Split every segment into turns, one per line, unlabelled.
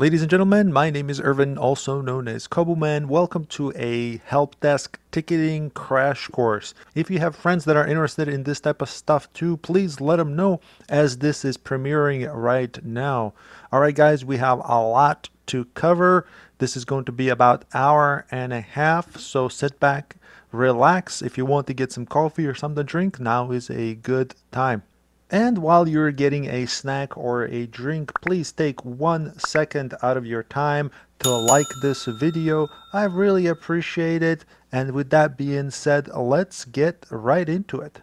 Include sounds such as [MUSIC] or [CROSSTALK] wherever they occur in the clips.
Ladies and gentlemen, my name is Irvin, also known as Cobuman. Welcome to a help desk ticketing crash course. If you have friends that are interested in this type of stuff too, please let them know as this is premiering right now. All right, guys, we have a lot to cover. This is going to be about hour and a half, so sit back, relax. If you want to get some coffee or something to drink, now is a good time. And while you're getting a snack or a drink, please take one second out of your time to like this video. I really appreciate it. And with that being said, let's get right into it.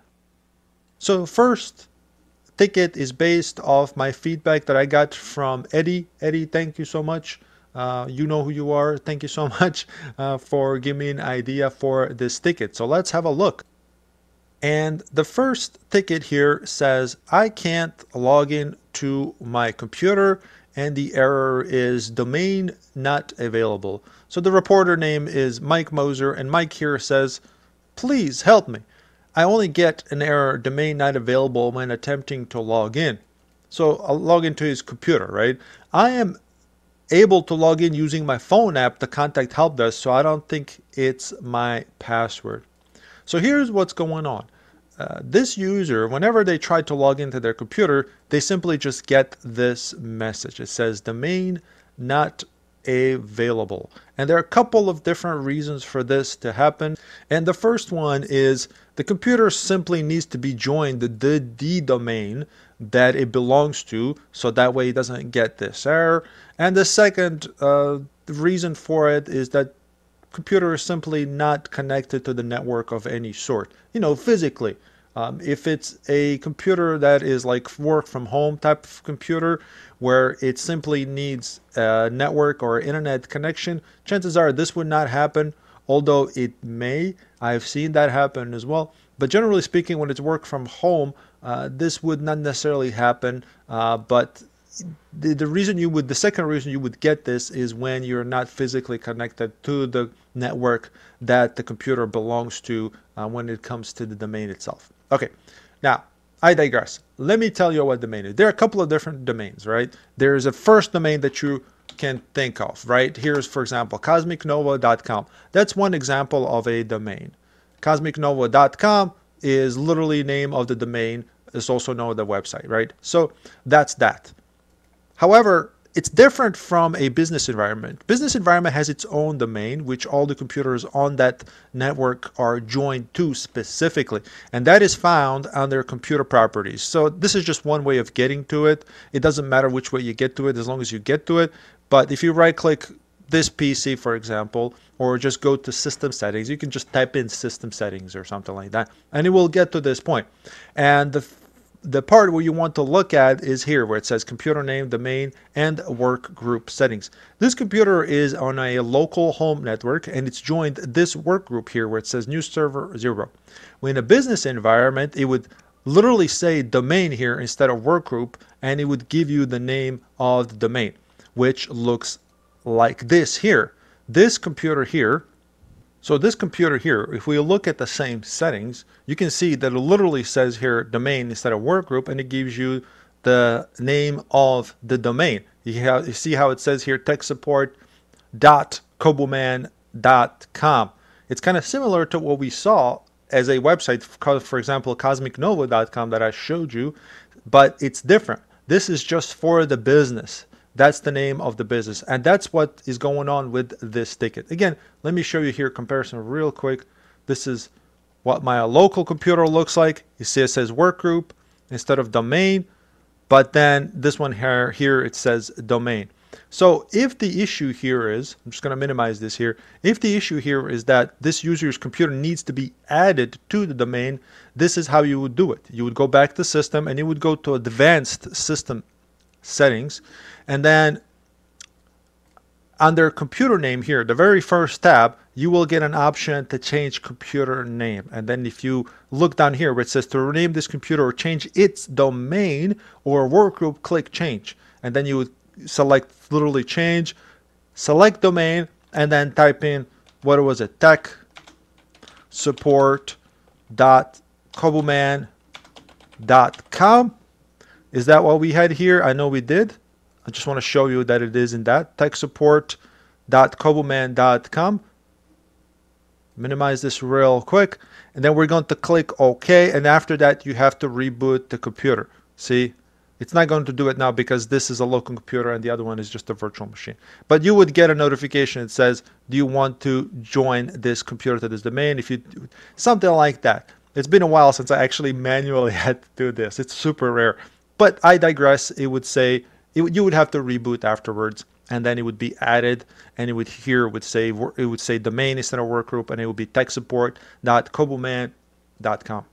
So first ticket is based off my feedback that I got from Eddie. Eddie, thank you so much. Uh, you know who you are. Thank you so [LAUGHS] much uh, for giving me an idea for this ticket. So let's have a look. And the first ticket here says I can't log in to my computer and the error is domain not available. So the reporter name is Mike Moser and Mike here says, please help me. I only get an error domain not available when attempting to log in. So I'll log into his computer, right? I am able to log in using my phone app, to contact help desk, so I don't think it's my password. So here's what's going on. Uh, this user, whenever they try to log into their computer, they simply just get this message. It says domain not available. And there are a couple of different reasons for this to happen. And the first one is the computer simply needs to be joined the, the, the domain that it belongs to, so that way it doesn't get this error. And the second uh, reason for it is that computer is simply not connected to the network of any sort, you know, physically. Um, if it's a computer that is like work from home type of computer where it simply needs a network or internet connection, chances are this would not happen, although it may. I've seen that happen as well. But generally speaking, when it's work from home, uh, this would not necessarily happen. Uh, but the, the reason you would, the second reason you would get this is when you're not physically connected to the network that the computer belongs to uh, when it comes to the domain itself. Okay, now I digress. Let me tell you what domain is. There are a couple of different domains, right? There's a first domain that you can think of, right? Here's, for example, cosmicnovo.com. That's one example of a domain. Cosmicnovo.com is literally name of the domain. It's also known as the website, right? So that's that. However, it's different from a business environment. Business environment has its own domain, which all the computers on that network are joined to specifically, and that is found under computer properties. So this is just one way of getting to it. It doesn't matter which way you get to it, as long as you get to it. But if you right-click this PC, for example, or just go to system settings, you can just type in system settings or something like that, and it will get to this point. And the the part where you want to look at is here where it says computer name, domain, and work group settings. This computer is on a local home network and it's joined this work group here where it says new server zero. In a business environment, it would literally say domain here instead of work group and it would give you the name of the domain, which looks like this here. This computer here so this computer here, if we look at the same settings, you can see that it literally says here domain instead of workgroup and it gives you the name of the domain. You, have, you see how it says here tech support dot. It's kind of similar to what we saw as a website, for example, cosmicnovo.com that I showed you, but it's different. This is just for the business. That's the name of the business. And that's what is going on with this ticket. Again, let me show you here comparison real quick. This is what my local computer looks like. You see it says work group instead of domain. But then this one here, here it says domain. So if the issue here is, I'm just going to minimize this here. If the issue here is that this user's computer needs to be added to the domain, this is how you would do it. You would go back to system and you would go to advanced system settings and then under computer name here, the very first tab, you will get an option to change computer name. And then if you look down here where it says to rename this computer or change its domain or workgroup, click change. And then you would select literally change, select domain, and then type in, what was it, tech support dot cobuman dot com. Is that what we had here? I know we did. I just want to show you that it is in that tech support.cobuman.com. Minimize this real quick. And then we're going to click OK. And after that, you have to reboot the computer. See, it's not going to do it now because this is a local computer and the other one is just a virtual machine. But you would get a notification that says, do you want to join this computer to this domain? If you something like that. It's been a while since I actually [LAUGHS] manually had to do this. It's super rare. But I digress. It would say it, you would have to reboot afterwards and then it would be added and it would here would say it would say domain instead of workgroup and it would be tech support.cobuman.com.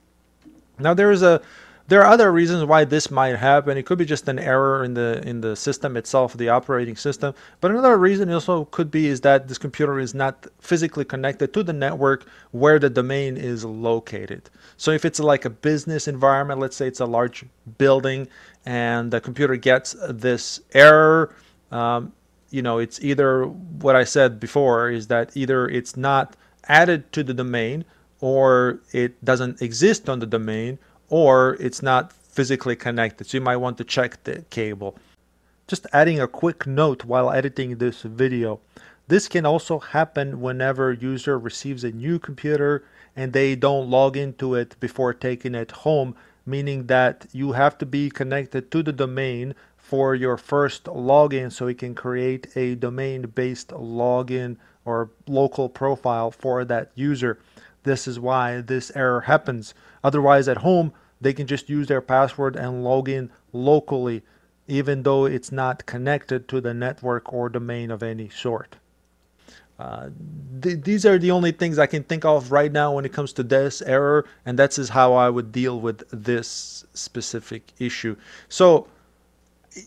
Now there is a there are other reasons why this might happen. It could be just an error in the in the system itself, the operating system. But another reason also could be is that this computer is not physically connected to the network where the domain is located. So if it's like a business environment, let's say it's a large building, and the computer gets this error, um, you know, it's either what I said before is that either it's not added to the domain or it doesn't exist on the domain or it's not physically connected. So you might want to check the cable. Just adding a quick note while editing this video. This can also happen whenever user receives a new computer and they don't log into it before taking it home, meaning that you have to be connected to the domain for your first login so you can create a domain based login or local profile for that user. This is why this error happens. Otherwise at home, they can just use their password and log in locally even though it's not connected to the network or domain of any sort. Uh, th these are the only things I can think of right now when it comes to this error, and that's is how I would deal with this specific issue. So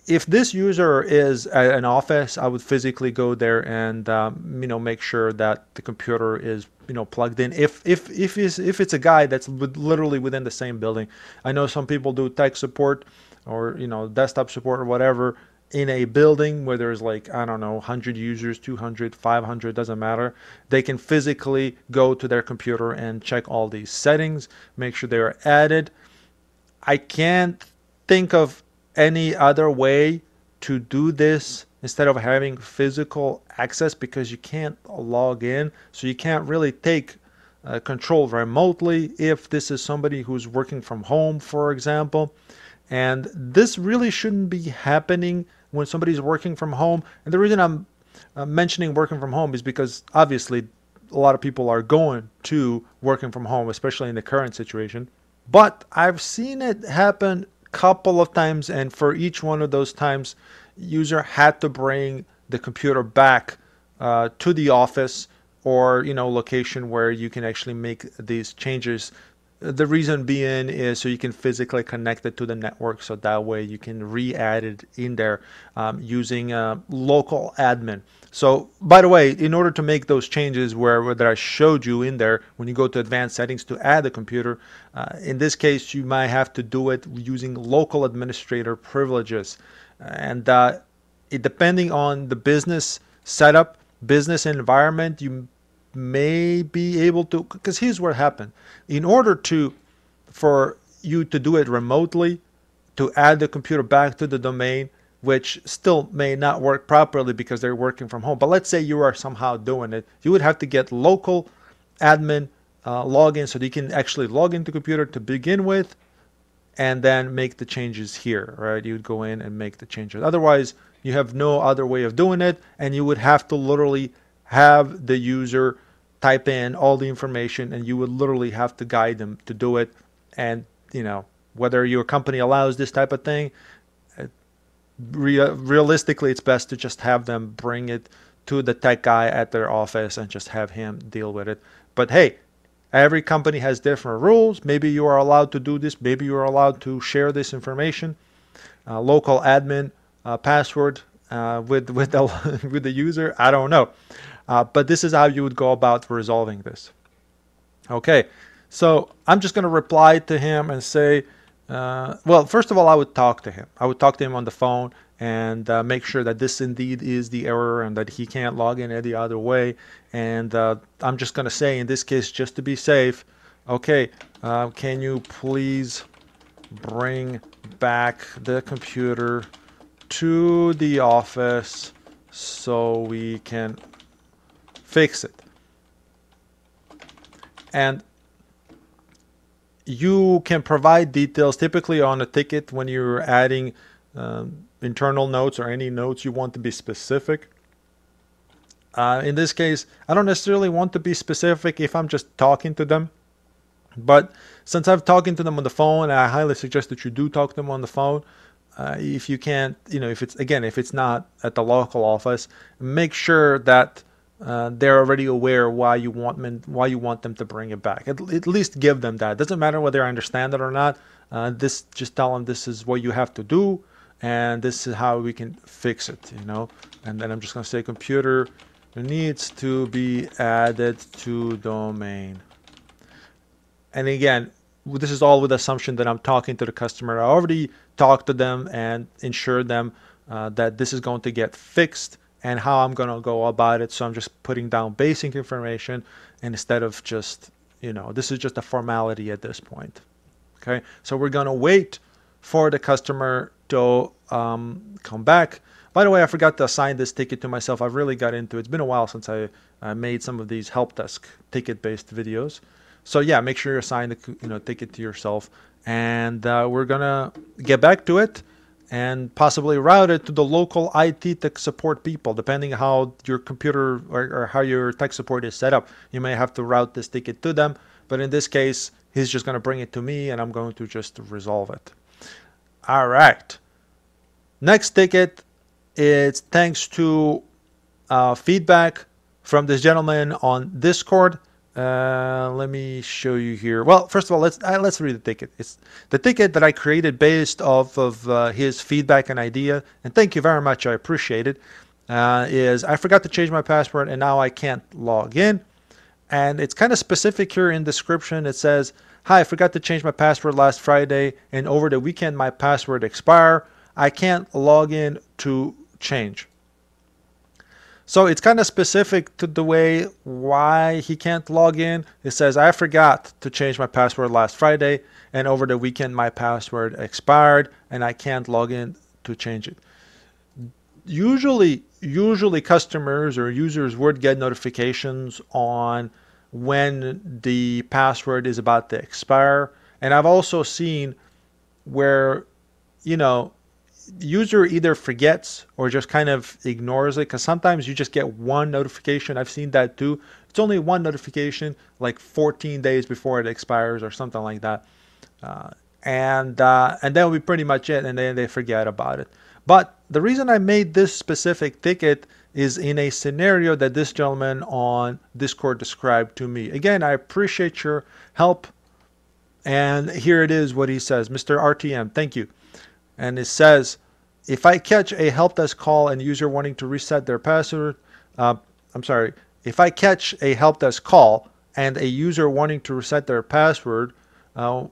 if this user is at an office, I would physically go there and um, you know make sure that the computer is you know plugged in. If if if it's, if it's a guy that's literally within the same building, I know some people do tech support or you know desktop support or whatever in a building where there's like I don't know 100 users, 200, 500 doesn't matter. They can physically go to their computer and check all these settings, make sure they are added. I can't think of any other way to do this instead of having physical access because you can't log in. So you can't really take uh, control remotely if this is somebody who's working from home for example. And this really shouldn't be happening when somebody's working from home. And the reason I'm uh, mentioning working from home is because obviously a lot of people are going to working from home especially in the current situation. But I've seen it happen couple of times and for each one of those times user had to bring the computer back uh, to the office or you know location where you can actually make these changes. The reason being is so you can physically connect it to the network so that way you can re-add it in there um, using a local admin so by the way in order to make those changes where that I showed you in there when you go to advanced settings to add a computer uh, in this case you might have to do it using local administrator privileges. And uh, it, depending on the business setup business environment you may be able to because here's what happened. In order to for you to do it remotely to add the computer back to the domain which still may not work properly because they're working from home. But let's say you are somehow doing it. You would have to get local admin uh, login so that you can actually log into computer to begin with and then make the changes here right? You would go in and make the changes. Otherwise you have no other way of doing it and you would have to literally have the user type in all the information and you would literally have to guide them to do it. And you know whether your company allows this type of thing realistically it's best to just have them bring it to the tech guy at their office and just have him deal with it. But hey every company has different rules. Maybe you are allowed to do this. Maybe you are allowed to share this information. Uh, local admin uh, password uh, with with the [LAUGHS] with the user i don't know. Uh, but this is how you would go about resolving this. Okay, so I'm just going to reply to him and say, uh, well, first of all, I would talk to him. I would talk to him on the phone and uh, make sure that this indeed is the error and that he can't log in any other way. And uh, I'm just going to say, in this case, just to be safe, okay, uh, can you please bring back the computer to the office so we can fix it. And you can provide details typically on a ticket when you're adding um, internal notes or any notes you want to be specific. Uh, in this case, I don't necessarily want to be specific if I'm just talking to them. But since I've talking to them on the phone, I highly suggest that you do talk to them on the phone. Uh, if you can't, you know, if it's again, if it's not at the local office, make sure that uh, they're already aware why you want them, why you want them to bring it back. At, at least give them that. It doesn't matter whether I understand it or not. Uh, this just tell them this is what you have to do, and this is how we can fix it. You know, and then I'm just gonna say computer needs to be added to domain. And again, this is all with the assumption that I'm talking to the customer. I already talked to them and ensured them uh, that this is going to get fixed and how I'm going to go about it. So I'm just putting down basic information instead of just, you know, this is just a formality at this point. Okay, so we're going to wait for the customer to um, come back. By the way, I forgot to assign this ticket to myself. I've really got into it. It's been a while since I made some of these help desk ticket based videos. So yeah, make sure you assign the you know ticket to yourself, and uh, we're gonna get back to it and possibly route it to the local IT tech support people, depending how your computer or, or how your tech support is set up. You may have to route this ticket to them, but in this case, he's just gonna bring it to me, and I'm going to just resolve it. All right. Next ticket it's thanks to uh, feedback from this gentleman on Discord. Uh, let me show you here. Well, first of all, let's uh, let's read the ticket. It's the ticket that I created based off of uh, his feedback and idea. And thank you very much. I appreciate it. Uh, is I forgot to change my password and now I can't log in. And it's kind of specific here in description. It says, "Hi, I forgot to change my password last Friday, and over the weekend my password expired. I can't log in to change. So it's kind of specific to the way why he can't log in. It says, I forgot to change my password last Friday, and over the weekend my password expired, and I can't log in to change it. Usually, usually customers or users would get notifications on when the password is about to expire. And I've also seen where, you know, user either forgets or just kind of ignores it because sometimes you just get one notification. I've seen that too. It's only one notification, like 14 days before it expires or something like that, uh, and uh, and that will be pretty much it. And then they forget about it. But the reason I made this specific ticket is in a scenario that this gentleman on Discord described to me. Again, I appreciate your help. And here it is what he says Mr. RTM, thank you and it says if I catch a help desk call and a user wanting to reset their password, uh, I'm sorry, if I catch a help desk call and a user wanting to reset their password uh,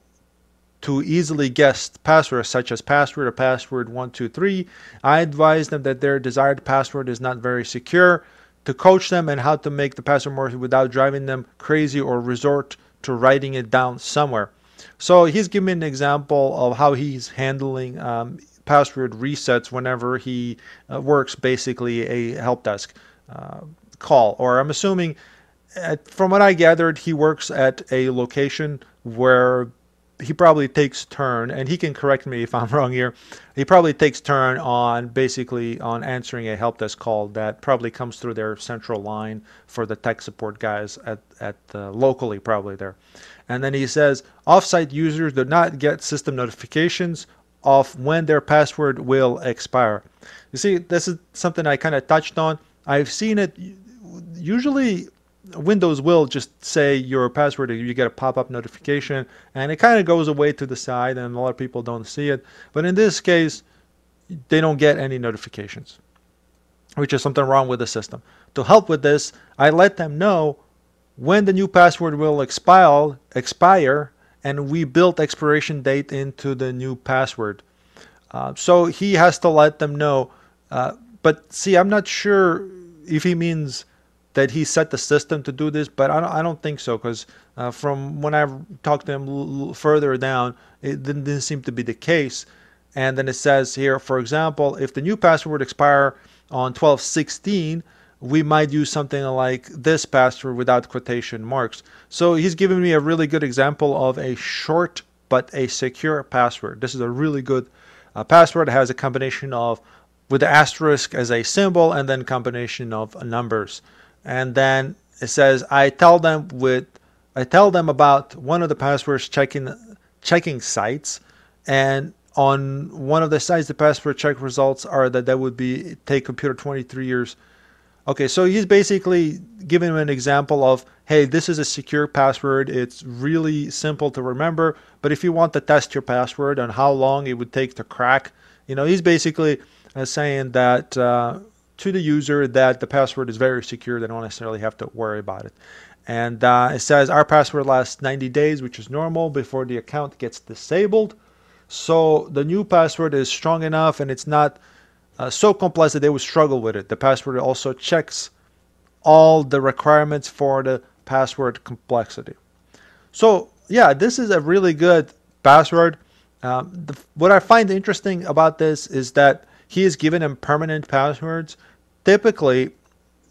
to easily guess passwords such as password or password 123, I advise them that their desired password is not very secure to coach them and how to make the password more without driving them crazy or resort to writing it down somewhere. So he's giving me an example of how he's handling um, password resets whenever he uh, works basically a help desk uh, call. Or I'm assuming, at, from what I gathered, he works at a location where he probably takes turn, and he can correct me if I'm [LAUGHS] wrong here. He probably takes turn on basically on answering a help desk call that probably comes through their central line for the tech support guys at at uh, locally probably there. And then he says offsite users do not get system notifications of when their password will expire. You see, this is something I kind of touched on. I've seen it usually Windows will just say your password, you get a pop up notification, and it kind of goes away to the side, and a lot of people don't see it. But in this case, they don't get any notifications, which is something wrong with the system. To help with this, I let them know when the new password will expire, expire and we built expiration date into the new password. Uh, so he has to let them know. Uh, but see, I'm not sure if he means that he set the system to do this, but I don't, I don't think so because uh, from when I talked to him further down, it didn't, didn't, seem to be the case. And then it says here, for example, if the new password expire on 1216, we might use something like this password without quotation marks. So he's giving me a really good example of a short but a secure password. This is a really good uh, password. It has a combination of with the asterisk as a symbol and then combination of numbers. And then it says I tell them with I tell them about one of the passwords checking checking sites and on one of the sites the password check results are that that would be take computer 23 years Okay, so he's basically giving him an example of, hey, this is a secure password. It's really simple to remember. But if you want to test your password and how long it would take to crack, you know, he's basically uh, saying that uh, to the user that the password is very secure. They don't necessarily have to worry about it. And uh, it says our password lasts 90 days, which is normal before the account gets disabled. So the new password is strong enough and it's not uh, so complex that they would struggle with it. The password also checks all the requirements for the password complexity. So yeah, this is a really good password. Um, the, what I find interesting about this is that he is giving them permanent passwords. Typically,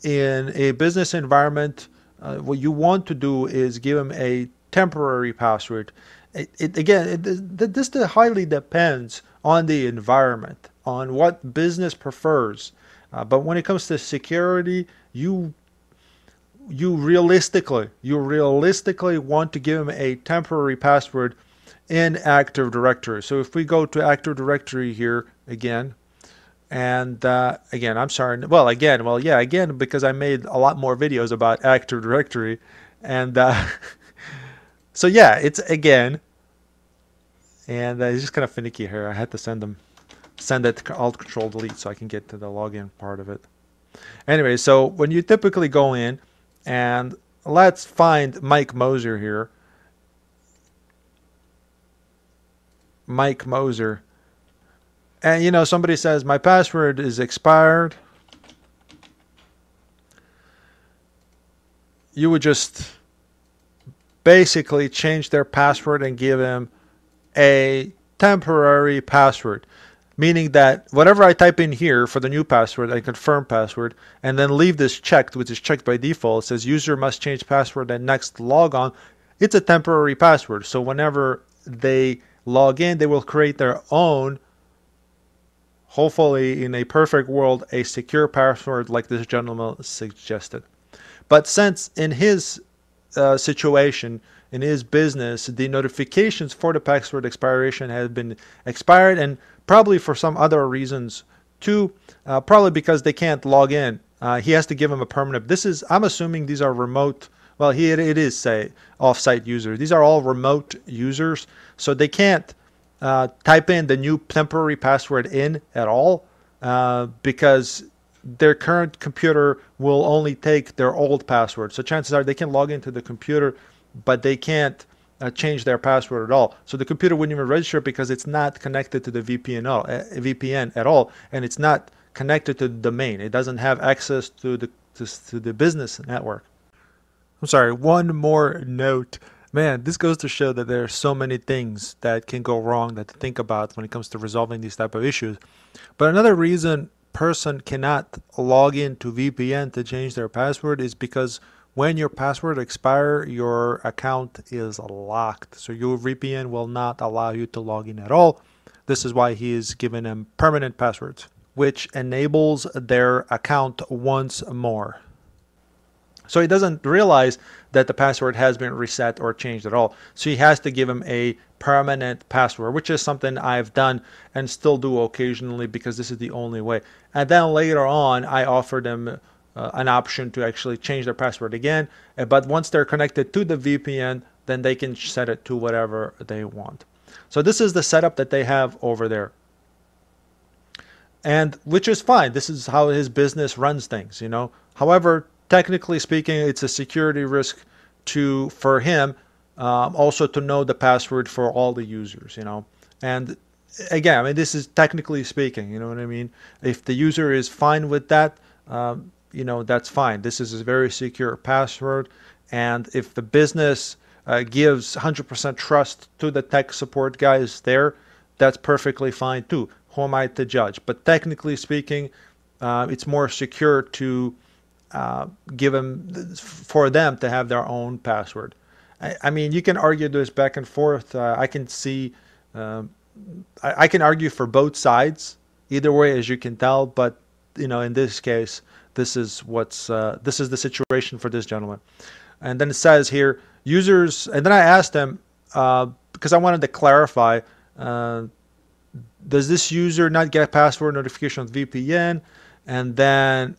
in a business environment, uh, what you want to do is give them a temporary password. It, it again, it, this highly depends on the environment on what business prefers. Uh, but when it comes to security, you you realistically you realistically want to give them a temporary password in Active Directory. So if we go to Active Directory here again, and uh, again, I'm sorry. Well, again, well, yeah, again, because I made a lot more videos about Active Directory, and uh, [LAUGHS] so yeah, it's again, and uh, it's just kind of finicky here. I had to send them send it alt control delete so I can get to the login part of it. Anyway, so when you typically go in and let's find Mike Moser here. Mike Moser. And you know, somebody says my password is expired. You would just basically change their password and give them a temporary password meaning that whatever I type in here for the new password, I confirm password, and then leave this checked, which is checked by default. It says user must change password and next log on. It's a temporary password. So whenever they log in, they will create their own, hopefully in a perfect world, a secure password like this gentleman suggested. But since in his uh, situation, in his business, the notifications for the password expiration have been expired and probably for some other reasons too. Uh, probably because they can't log in. Uh, he has to give him a permanent. This is I'm assuming these are remote. Well, he it is say offsite users. These are all remote users, so they can't uh, type in the new temporary password in at all uh, because their current computer will only take their old password. So chances are they can log into the computer, but they can't uh, change their password at all. So the computer wouldn't even register because it's not connected to the VPN, all, uh, VPN at all, and it's not connected to the domain. It doesn't have access to the to, to the business network. I'm sorry. One more note. Man, this goes to show that there are so many things that can go wrong that to think about when it comes to resolving these type of issues. But another reason person cannot log into VPN to change their password is because when your password expire, your account is locked. So your VPN will not allow you to log in at all. This is why he is giving them permanent passwords, which enables their account once more. So he doesn't realize that the password has been reset or changed at all. So he has to give him a permanent password, which is something I've done and still do occasionally because this is the only way. And then later on, I offered them uh, an option to actually change their password again. Uh, but once they're connected to the VPN, then they can set it to whatever they want. So this is the setup that they have over there. And which is fine. This is how his business runs things, you know. However, technically speaking, it's a security risk to for him um, also to know the password for all the users, you know. And again, I mean, this is technically speaking, you know what I mean. If the user is fine with that, um, you know, that's fine. This is a very secure password. And if the business uh, gives 100% trust to the tech support guys there, that's perfectly fine too. Who am I to judge? But technically speaking, uh, it's more secure to uh, give them for them to have their own password. I, I mean, you can argue this back and forth. Uh, I can see, um, I, I, can argue for both sides either way, as you can tell. But you know, in this case, this is what's uh, this is the situation for this gentleman. And then it says here, users. And then I asked them uh, because I wanted to clarify. Uh, does this user not get a password notification with VPN? And then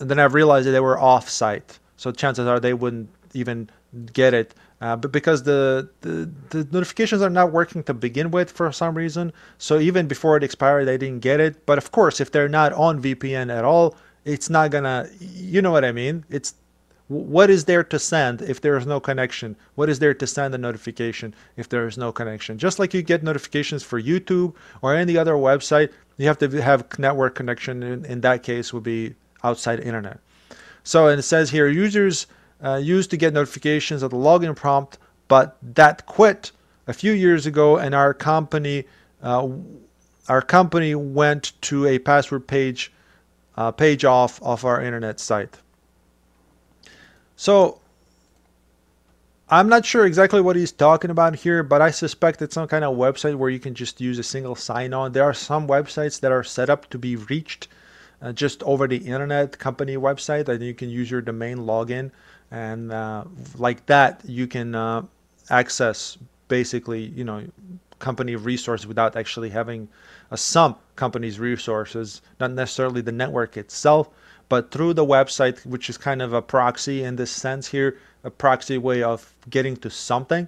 and then I realized that they were off-site, so chances are they wouldn't even get it. Uh, but because the, the, the notifications are not working to begin with for some reason, so even before it expired, they didn't get it. But of course, if they're not on VPN at all, it's not gonna. You know what I mean? It's what is there to send if there is no connection? What is there to send a notification if there is no connection? Just like you get notifications for YouTube or any other website, you have to have network connection. In, in that case, would be outside internet. So it says here users uh, used to get notifications of the login prompt, but that quit a few years ago, and our company uh, our company went to a password page uh, page off of our internet site. So I'm not sure exactly what he's talking about here, but I suspect it's some kind of website where you can just use a single sign-on. There are some websites that are set up to be reached uh, just over the internet company website and you can use your domain login. And uh, like that you can uh, access basically you know company resources without actually having a some company's resources not necessarily the network itself but through the website which is kind of a proxy in this sense here a proxy way of getting to something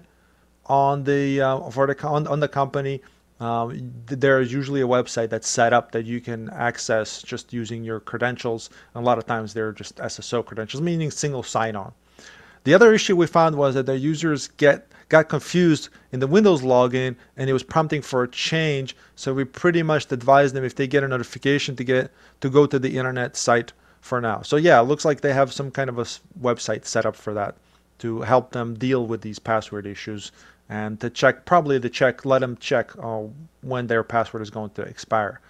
on the uh, for the on, on the company um, there is usually a website that's set up that you can access just using your credentials. And a lot of times they're just SSO credentials, meaning single sign-on. The other issue we found was that the users get got confused in the Windows login and it was prompting for a change. So we pretty much advised them if they get a notification to get to go to the internet site for now. So yeah, it looks like they have some kind of a website set up for that to help them deal with these password issues and to check probably to check let them check uh, when their password is going to expire.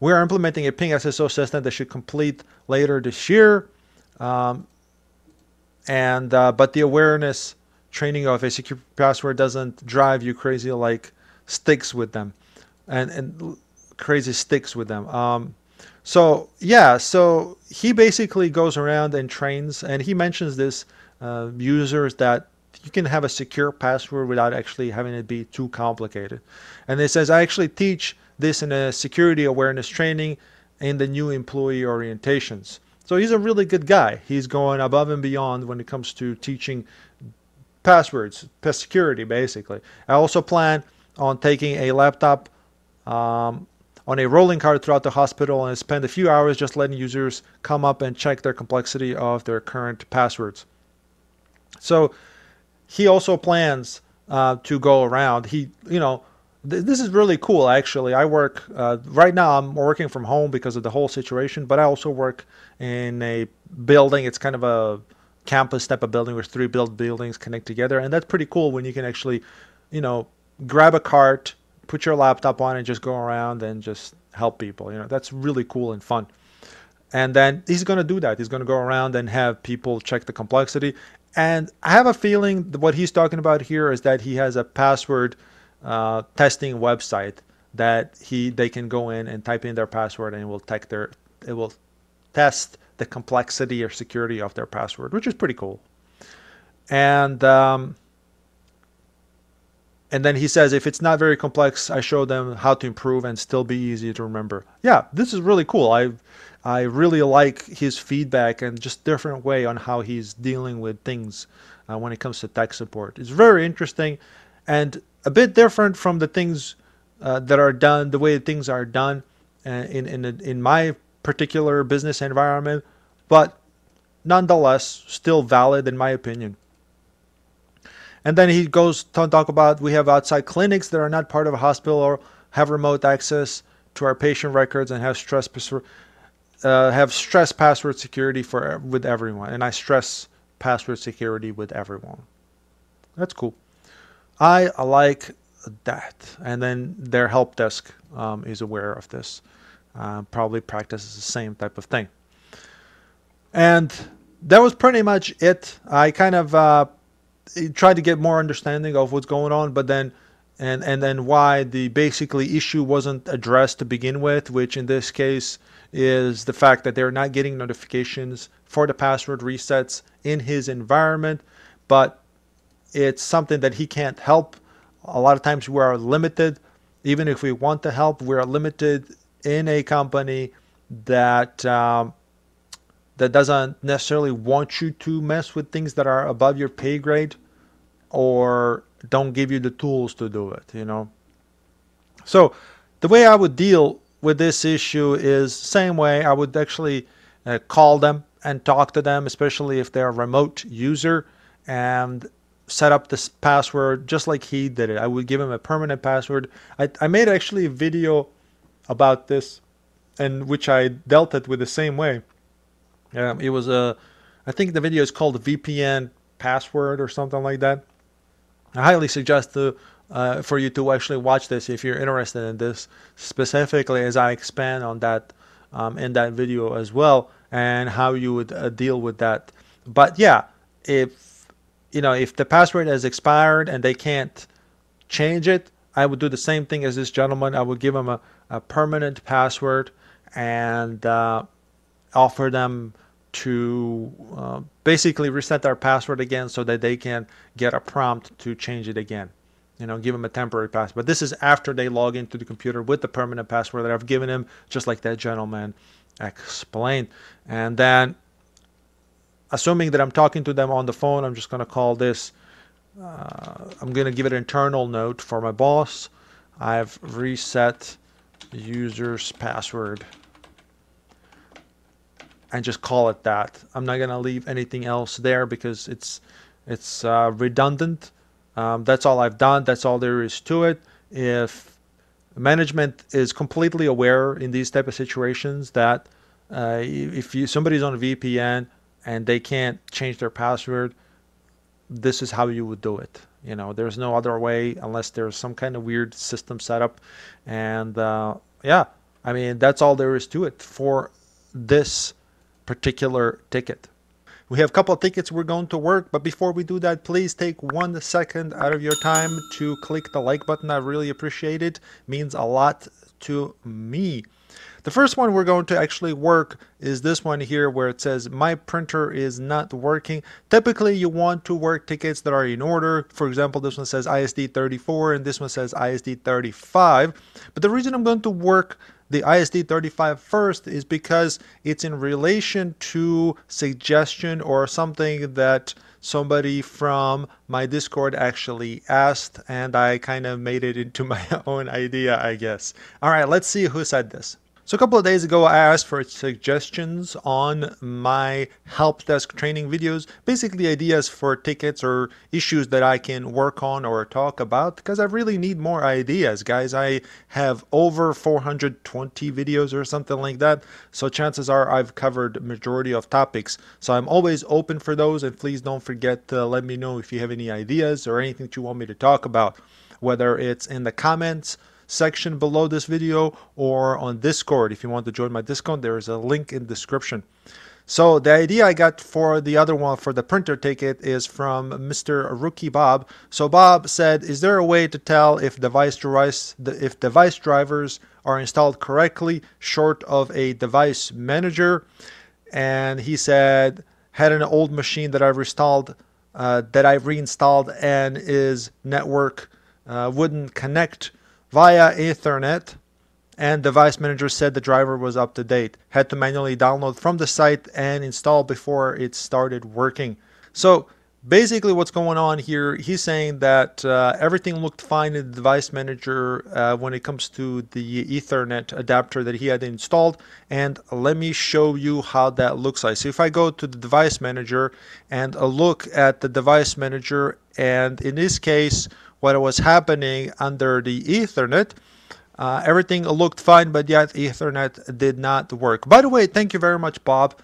We are implementing a ping SSO system that should complete later this year, um, and uh, but the awareness training of a secure password doesn't drive you crazy like sticks with them, and and crazy sticks with them. Um, so yeah, so he basically goes around and trains, and he mentions this uh, users that you can have a secure password without actually having it be too complicated. And it says, I actually teach this in a security awareness training in the new employee orientations. So he's a really good guy. He's going above and beyond when it comes to teaching passwords, security, basically. I also plan on taking a laptop um, on a rolling cart throughout the hospital and spend a few hours just letting users come up and check their complexity of their current passwords. So he also plans uh, to go around. He, you know, th- this is really cool. Actually, I work uh, right now. I'm working from home because of the whole situation, but I also work in a building. It's kind of a campus type of building where three build buildings connect together, and that's pretty cool when you can actually, you know, grab a cart, put your laptop on, and just go around and just help people. You know, that's really cool and fun. And then he's going to do that. He's going to go around and have people check the complexity. And I have a feeling what he's talking about here is that he has a password uh, testing website that he they can go in and type in their password and it will tech their it will test the complexity or security of their password, which is pretty cool. And um, and then he says if it's not very complex, I show them how to improve and still be easy to remember. Yeah, this is really cool. I I really like his feedback and just different way on how he's dealing with things uh, when it comes to tech support. It's very interesting and a bit different from the things uh, that are done, the way things are done uh, in in in my particular business environment, but nonetheless still valid in my opinion. And then he goes to talk about we have outside clinics that are not part of a hospital or have remote access to our patient records and have stress uh, have stress password security for with everyone, and I stress password security with everyone. That's cool. I like that. And then their help desk um, is aware of this. Uh, probably practices the same type of thing. And that was pretty much it. I kind of uh, tried to get more understanding of what's going on, but then and and then why the basically issue wasn't addressed to begin with, which in this case is the fact that they're not getting notifications for the password resets in his environment, but it's something that he can't help. A lot of times we are limited, even if we want to help, we are limited in a company that um, that doesn't necessarily want you to mess with things that are above your pay grade or don't give you the tools to do it, you know. So the way I would deal with this issue is same way I would actually uh, call them and talk to them, especially if they're a remote user and set up this password just like he did it. I would give him a permanent password. I, I made actually a video about this and which I dealt it with the same way. Um, it was a, I think the video is called VPN password or something like that. I highly suggest to, uh, for you to actually watch this if you're interested in this specifically as I expand on that um, in that video as well and how you would uh, deal with that. But yeah, if you know if the password has expired and they can't change it, I would do the same thing as this gentleman. I would give them a, a permanent password and uh, offer them to uh, basically reset their password again so that they can get a prompt to change it again. You know, give them a temporary password. But this is after they log into the computer with the permanent password that I've given them, just like that gentleman explained. And then, assuming that I'm talking to them on the phone, I'm just going to call this, uh, I'm going to give it an internal note for my boss. I've reset user's password and just call it that. I'm not gonna leave anything else there because it's it's uh, redundant. Um, that's all I've done. That's all there is to it. If management is completely aware in these type of situations that uh, if you somebody's on a VPN and they can't change their password, this is how you would do it. You know, there's no other way unless there's some kind of weird system setup. And uh, yeah, I mean that's all there is to it for this particular ticket. We have a couple of tickets we're going to work, but before we do that, please take one second out of your time to click the like button. I really appreciate it. it means a lot to me. The first one we're going to actually work is this one here where it says my printer is not working. Typically you want to work tickets that are in order. For example, this one says ISD 34 and this one says ISD 35. But the reason I'm going to work the ISD 35 first is because it's in relation to suggestion or something that somebody from my Discord actually asked and I kind of made it into [LAUGHS] my own idea, I guess. All right, let's see who said this. So a couple of days ago, I asked for suggestions on my help desk training videos, basically ideas for tickets or issues that I can work on or talk about because I really need more ideas, guys. I have over 420 videos or something like that. So chances are I've covered majority of topics. So I'm always open for those and please don't forget to let me know if you have any ideas or anything that you want me to talk about, whether it's in the comments, section below this video or on Discord. If you want to join my Discord, there is a link in description. So the idea I got for the other one for the printer ticket is from Mr. Rookie Bob. So Bob said, "Is there a way to tell if device if device drivers are installed correctly, short of a device manager?" And he said, "Had an old machine that I've installed, uh, that I've reinstalled, and is network uh, wouldn't connect via Ethernet and device manager said the driver was up to date. Had to manually download from the site and install before it started working. So basically what's going on here, he's saying that uh, everything looked fine in the device manager uh, when it comes to the Ethernet adapter that he had installed. And let me show you how that looks like. So if I go to the device manager and look at the device manager, and in this case, what was happening under the Ethernet. Uh, everything looked fine, but yet Ethernet did not work. By the way, thank you very much, Bob.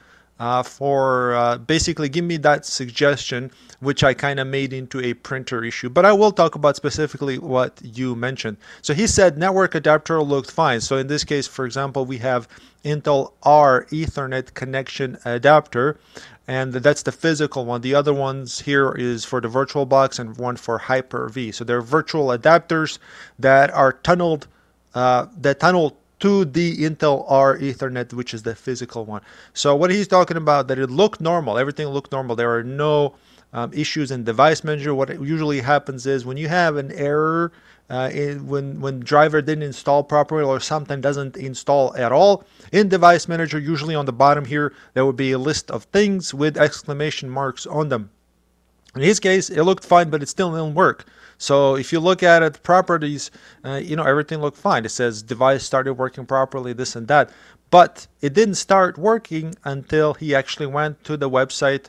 uh, for uh, basically giving me that suggestion, which I kind of made into a printer issue. But I will talk about specifically what you mentioned. So he said network adapter looked fine. So in this case, for example, we have Intel R Ethernet connection adapter and that's the physical one. The other ones here is for the VirtualBox and one for Hyper-V. So they're virtual adapters that are tunneled, uh, that tunnel to the Intel R Ethernet, which is the physical one. So what he's talking about that it looked normal, everything looked normal. There are no um, issues in device manager. What usually happens is when you have an error, uh, in, when when driver didn't install properly or something doesn't install at all, in device manager, usually on the bottom here, there would be a list of things with exclamation marks on them. In his case, it looked fine, but it still didn't work. So if you look at it, properties, uh, you know, everything looked fine. It says device started working properly, this and that. But it didn't start working until he actually went to the website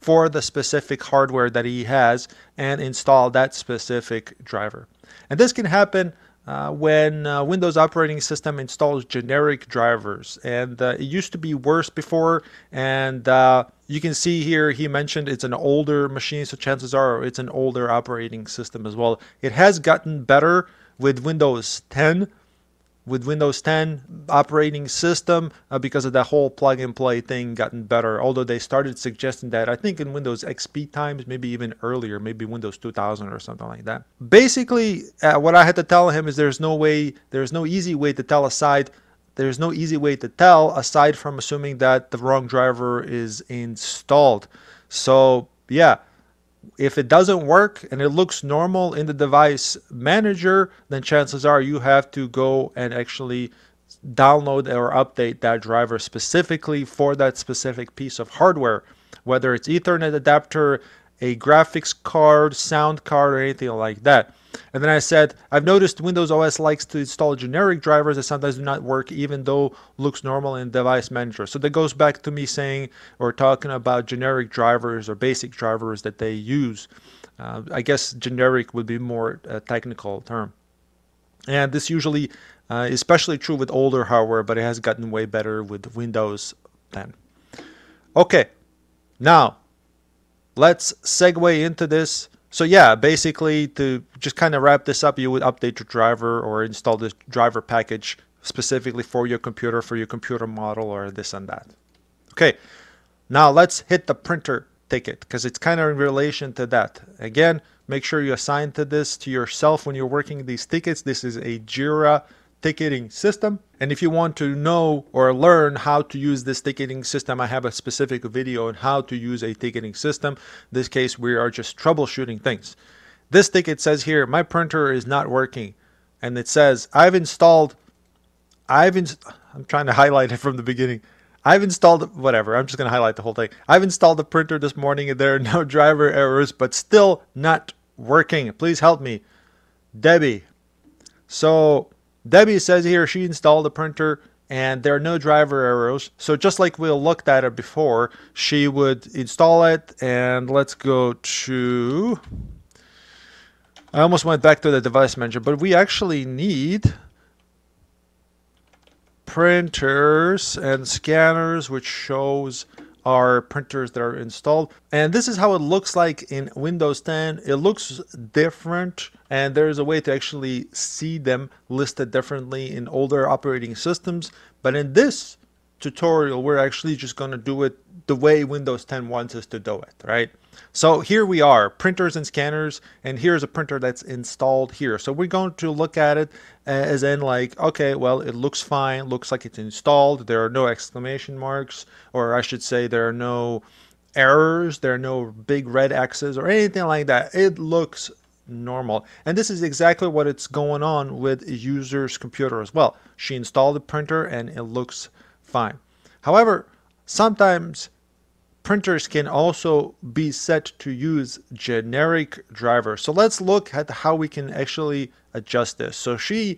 for the specific hardware that he has and installed that specific driver. And this can happen uh, when uh, Windows operating system installs generic drivers. And uh, it used to be worse before. And uh, you can see here he mentioned it's an older machine, so chances are it's an older operating system as well. It has gotten better with Windows 10 with Windows 10 operating system uh, because of that whole plug and play thing gotten better. Although they started suggesting that I think in Windows XP times, maybe even earlier, maybe Windows 2000 or something like that. Basically, uh, what I had to tell him is there's no way, there's no easy way to tell aside. There's no easy way to tell aside from assuming that the wrong driver is installed. So yeah, if it doesn't work and it looks normal in the device manager, then chances are you have to go and actually download or update that driver specifically for that specific piece of hardware, whether it's Ethernet adapter, a graphics card, sound card, or anything like that. And then I said, I've noticed Windows OS likes to install generic drivers that sometimes do not work even though looks normal in device manager. So that goes back to me saying or talking about generic drivers or basic drivers that they use. Uh, I guess generic would be more a technical term. And this usually uh, especially true with older hardware, but it has gotten way better with Windows 10. Okay, now let's segue into this so yeah, basically to just kind of wrap this up, you would update your driver or install the driver package specifically for your computer, for your computer model or this and that. Okay, now let's hit the printer ticket because it's kind of in relation to that. Again, make sure you assign to this to yourself when you're working these tickets. This is a Jira ticketing system. And if you want to know or learn how to use this ticketing system, I have a specific video on how to use a ticketing system. In this case, we are just troubleshooting things. This ticket says here, my printer is not working. And it says, I've installed, I've, in, I'm trying to highlight it from the beginning. I've installed, whatever, I'm just going to highlight the whole thing. I've installed the printer this morning and there are no [LAUGHS] driver errors, but still not working. Please help me. Debbie. So Debbie says here she installed the printer and there are no driver errors. So just like we looked at it before, she would install it and let's go to, I almost went back to the device manager, but we actually need printers and scanners, which shows are printers that are installed. And this is how it looks like in Windows 10. It looks different and there's a way to actually see them listed differently in older operating systems. But in this tutorial, we're actually just going to do it the way Windows 10 wants us to do it, right? So here we are, printers and scanners, and here's a printer that's installed here. So we're going to look at it uh, as in like, okay, well, it looks fine, looks like it's installed. There are no exclamation marks, or I should say there are no errors, there are no big red X's or anything like that. It looks normal. And this is exactly what it's going on with a user's computer as well. She installed the printer and it looks fine. However, sometimes printers can also be set to use generic drivers. So let's look at how we can actually adjust this. So she,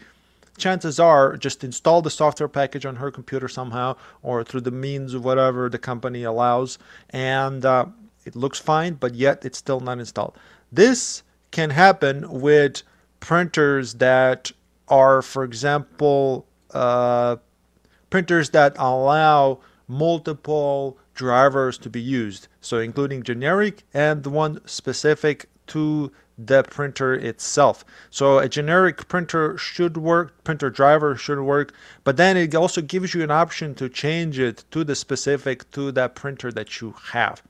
chances are, just install the software package on her computer somehow or through the means of whatever the company allows and uh, it looks fine, but yet it's still not installed. This can happen with printers that are, for example, uh, printers that allow multiple drivers to be used. So including generic and the one specific to the printer itself. So a generic printer should work, printer driver should work, but then it also gives you an option to change it to the specific to that printer that you have.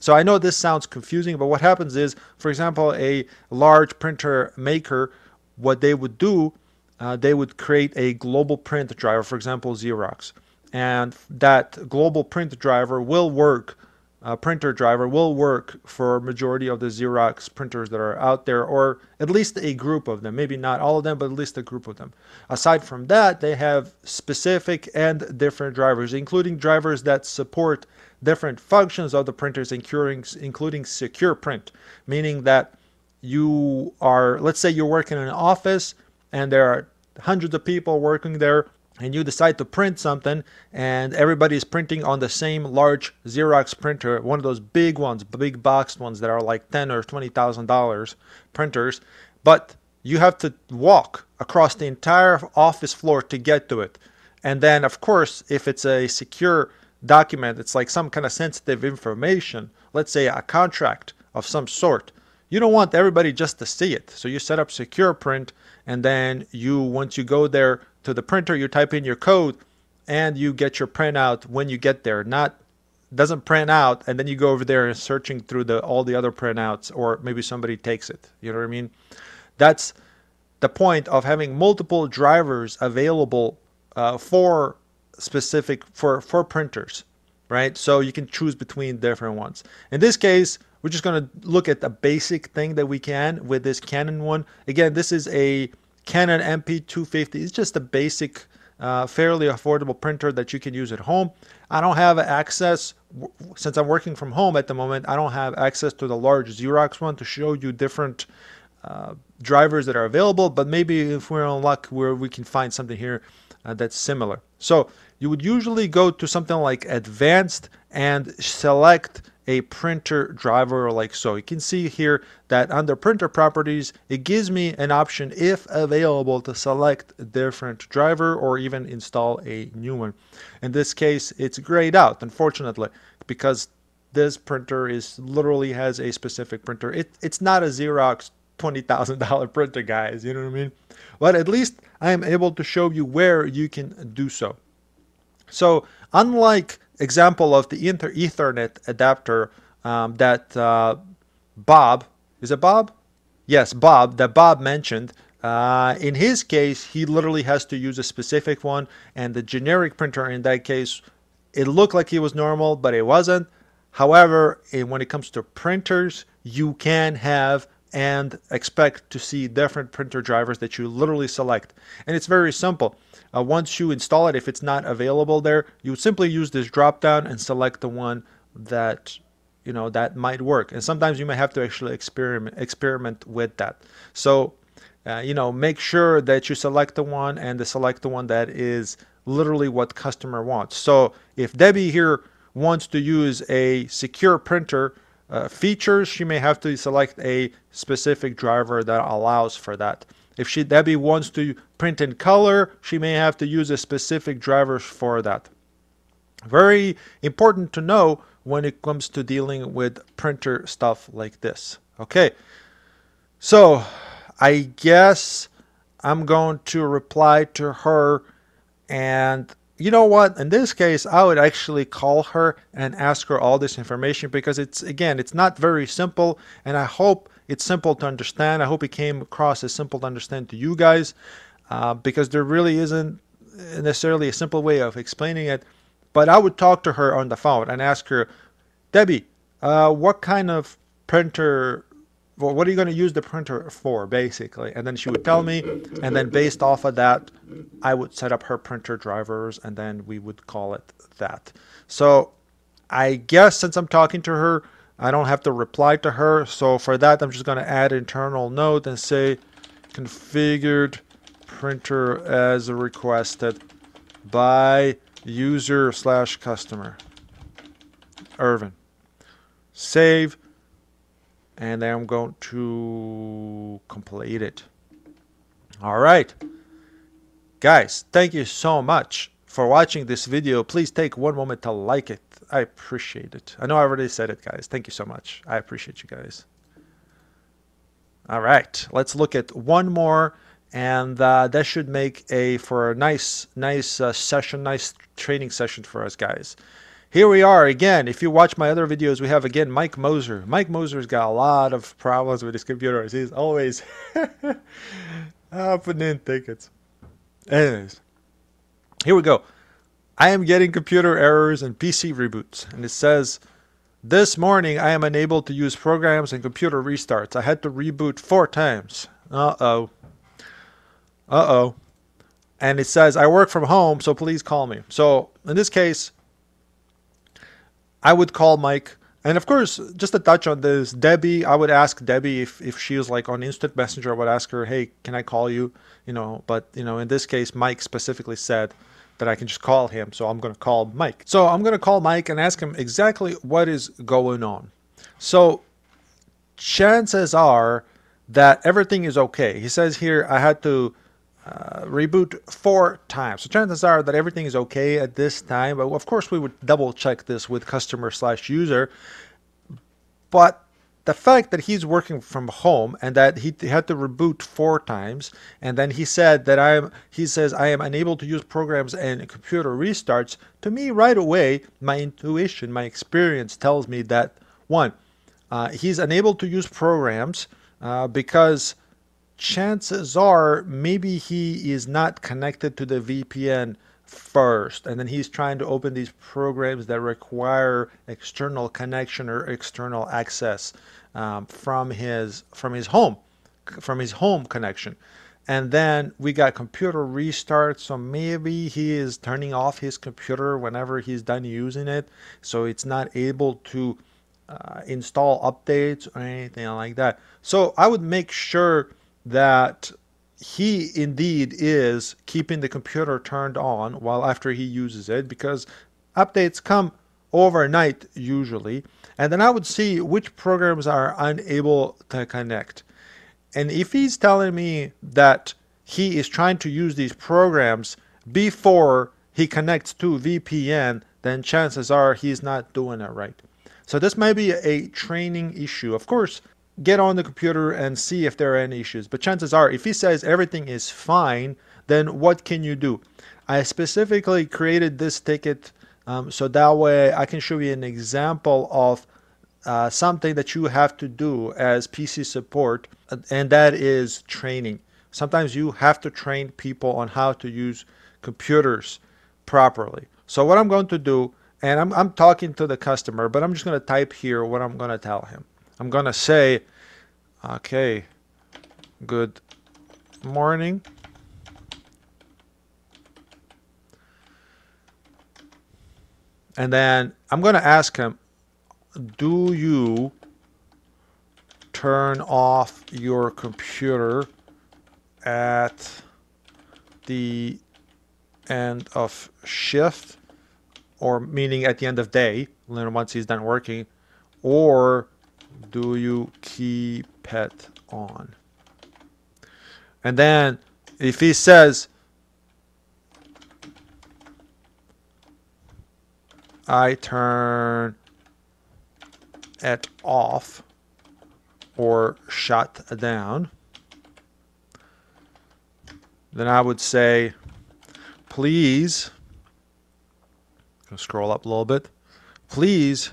So I know this sounds confusing, but what happens is, for example, a large printer maker, what they would do, uh, they would create a global print driver, for example, Xerox. And that global print driver will work uh, printer driver will work for majority of the Xerox printers that are out there, or at least a group of them. Maybe not all of them, but at least a group of them. Aside from that, they have specific and different drivers, including drivers that support different functions of the printers, including, including secure print, meaning that you are, let's say you're working in an office and there are hundreds of people working there and you decide to print something and everybody is printing on the same large Xerox printer, one of those big ones, big boxed ones that are like ten or twenty thousand dollars printers, but you have to walk across the entire office floor to get to it. And then of course, if it's a secure document, it's like some kind of sensitive information, let's say a contract of some sort. You don't want everybody just to see it. So you set up secure print and then you once you go there to the printer, you type in your code and you get your printout when you get there. Not doesn't print out and then you go over there and searching through the all the other printouts or maybe somebody takes it. You know what I mean? That's the point of having multiple drivers available uh, for specific for for printers, right? So you can choose between different ones. In this case, we're just going to look at the basic thing that we can with this Canon one. Again, this is a Canon MP250. is just a basic, uh, fairly affordable printer that you can use at home. I don't have access, since I'm working from home at the moment, I don't have access to the large Xerox one to show you different uh, drivers that are available, but maybe if we're on luck we can find something here uh, that's similar. So you would usually go to something like advanced and select a printer driver like so. You can see here that under printer properties, it gives me an option if available to select a different driver or even install a new one. In this case, it's grayed out, unfortunately, because this printer is literally has a specific printer. It, it's not a Xerox $20,000 [LAUGHS] printer, guys, you know what I mean? But at least I am able to show you where you can do so. So unlike example of the Intel Ethernet adapter um, that uh, Bob, is it Bob? Yes, Bob, that Bob mentioned. Uh, in his case, he literally has to use a specific one, and the generic printer in that case, it looked like it was normal, but it wasn't. However, when it comes to printers, you can have and expect to see different printer drivers that you literally select. And it's very simple. Uh, once you install it, if it's not available there, you simply use this drop down and select the one that you know that might work. And sometimes you may have to actually experiment experiment with that. So uh, you know make sure that you select the one and the select the one that is literally what customer wants. So if Debbie here wants to use a secure printer uh, features, she may have to select a specific driver that allows for that. If she Debbie wants to print in color, she may have to use a specific driver for that. Very important to know when it comes to dealing with printer stuff like this. Okay, so I guess I'm going to reply to her and you know what? In this case, I would actually call her and ask her all this information because it's, again, it's not very simple. And I hope it's simple to understand. I hope it came across as simple to understand to you guys uh, because there really isn't necessarily a simple way of explaining it. But I would talk to her on the phone and ask her, Debbie, uh, what kind of printer well, what are you going to use the printer for, basically? And then she would tell me, and then based off of that, I would set up her printer drivers, and then we would call it that. So I guess since I'm talking to her, I don't have to reply to her. So for that, I'm just going to add internal note and say configured printer as requested by user slash customer. Irvin. Save and then I'm going to complete it. All right. Guys, thank you so much for watching this video. Please take one moment to like it I appreciate it. I know I already said it, guys. Thank you so much. I appreciate you guys. All right, let's look at one more, and uh, that should make a for a nice, nice uh, session, nice training session for us guys. Here we are again. If you watch my other videos, we have again Mike Moser. Mike Moser's got a lot of problems with his computers. He's always [LAUGHS] putting in tickets. Anyways, here we go. I am getting computer errors and PC reboots, and it says this morning, I am unable to use programs and computer restarts. I had to reboot four times. Uh oh. Uh oh. And it says, I work from home, so please call me. So in this case, I would call Mike. And of course, just to touch on this, Debbie, I would ask Debbie if, if she was like on instant messenger, I would ask her, hey, can I call you? You know, but, you know, in this case, Mike specifically said, that I can just call him. So I'm going to call Mike. So I'm going to call Mike and ask him exactly what is going on. So chances are that everything is okay. He says here, I had to uh, reboot four times. So chances are that everything is okay at this time. But of course, we would double check this with customer slash user. But the fact that he's working from home and that he had to reboot four times and then he said that I am he says I am unable to use programs and computer restarts to me right away my intuition my experience tells me that one uh, he's unable to use programs uh, because chances are maybe he is not connected to the VPN first and then he's trying to open these programs that require external connection or external access um, from his from his home from his home connection. And then we got computer restart so maybe he is turning off his computer whenever he's done using it so it's not able to uh, install updates or anything like that. So i would make sure that he indeed is keeping the computer turned on while after he uses it because updates come overnight usually and then I would see which programs are unable to connect. And if he's telling me that he is trying to use these programs before he connects to VPN, then chances are he's not doing it right. So this may be a training issue. Of course, get on the computer and see if there are any issues. But chances are, if he says everything is fine, then what can you do? I specifically created this ticket um, so that way I can show you an example of uh, something that you have to do as PC support, and that is training. Sometimes you have to train people on how to use computers properly. So what I'm going to do, and I'm, I'm talking to the customer, but I'm just going to type here what I'm going to tell him. I'm going to say, okay, good morning. And then I'm going to ask him, do you turn off your computer at the end of shift or meaning at the end of day once he's done working or do you keep it on? And then if he says I turn it off or shut down, then I would say, please, scroll up a little bit, please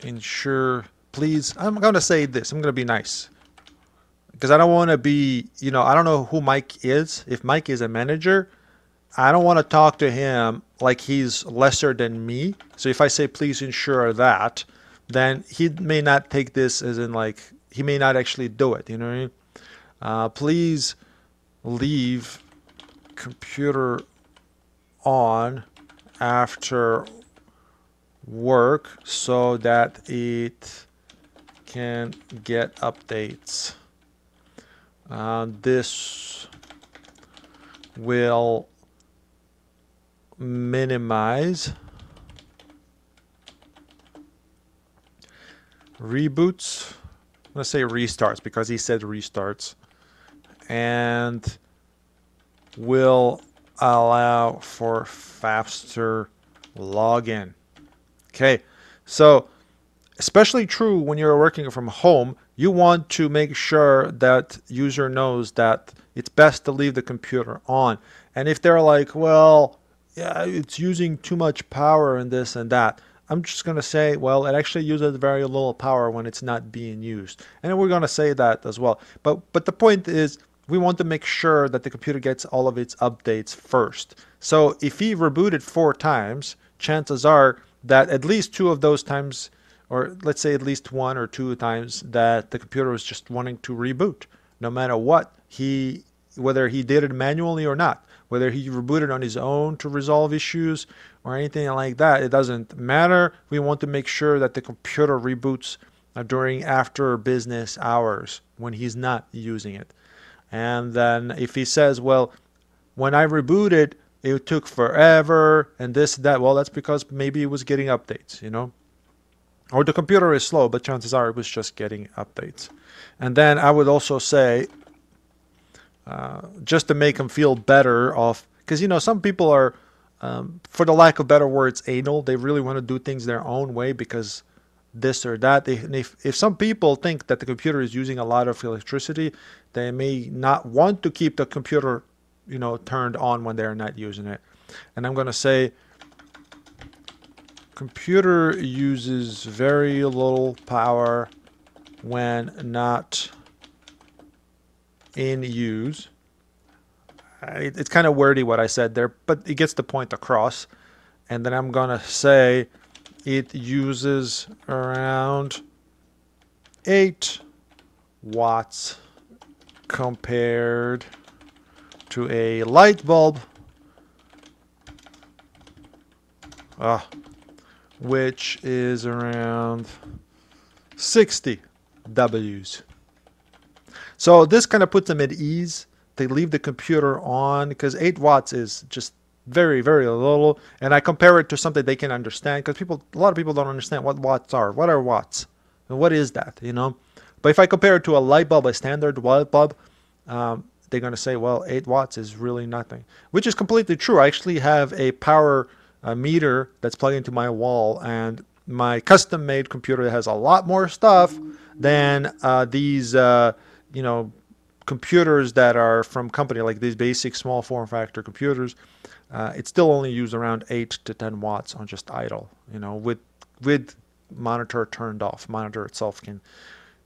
ensure, please, I'm going to say this, I'm going to be nice. Because I don't want to be, you know, I don't know who Mike is. If Mike is a manager, I don't want to talk to him like he's lesser than me. So if I say, please ensure that, then he may not take this as in like, he may not actually do it. You know what I mean? Uh, please leave computer on after work so that it can get updates. Uh, this will minimize reboots. Let's say restarts because he said restarts. And will allow for faster login. Okay, so especially true when you're working from home, you want to make sure that user knows that it's best to leave the computer on. And if they're like, well, yeah, it's using too much power and this and that, I'm just going to say, well, it actually uses very little power when it's not being used. And we're going to say that as well. But but the point is we want to make sure that the computer gets all of its updates first. So if he rebooted four times, chances are that at least two of those times or let's say at least one or two times that the computer was just wanting to reboot no matter what he whether he did it manually or not whether he rebooted on his own to resolve issues or anything like that it doesn't matter. We want to make sure that the computer reboots uh, during after business hours when he's not using it. And then if he says well when i rebooted it took forever and this that well that's because maybe it was getting updates you know or the computer is slow, but chances are it was just getting updates. And then I would also say, uh, just to make them feel better off, because you know some people are, um, for the lack of better words, anal. They really want to do things their own way because this or that. They, if if some people think that the computer is using a lot of electricity, they may not want to keep the computer, you know, turned on when they're not using it. And I'm going to say computer uses very little power when not in use. It's kind of wordy what I said there, but it gets the point across. And then I'm going to say it uses around 8 watts compared to a light bulb. Ah, which is around 60 W's. So this kind of puts them at ease. They leave the computer on because 8 watts is just very, very little. And I compare it to something they can understand because people, a lot of people don't understand what watts are. What are watts? And what is that, you know? But if I compare it to a light bulb, a standard light bulb, um, they're going to say, well, 8 watts is really nothing, which is completely true. I actually have a power a meter that's plugged into my wall and my custom made computer has a lot more stuff than uh, these uh, you know computers that are from company like these basic small form factor computers. Uh, it still only use around 8 to 10 watts on just idle you know with with monitor turned off. Monitor itself can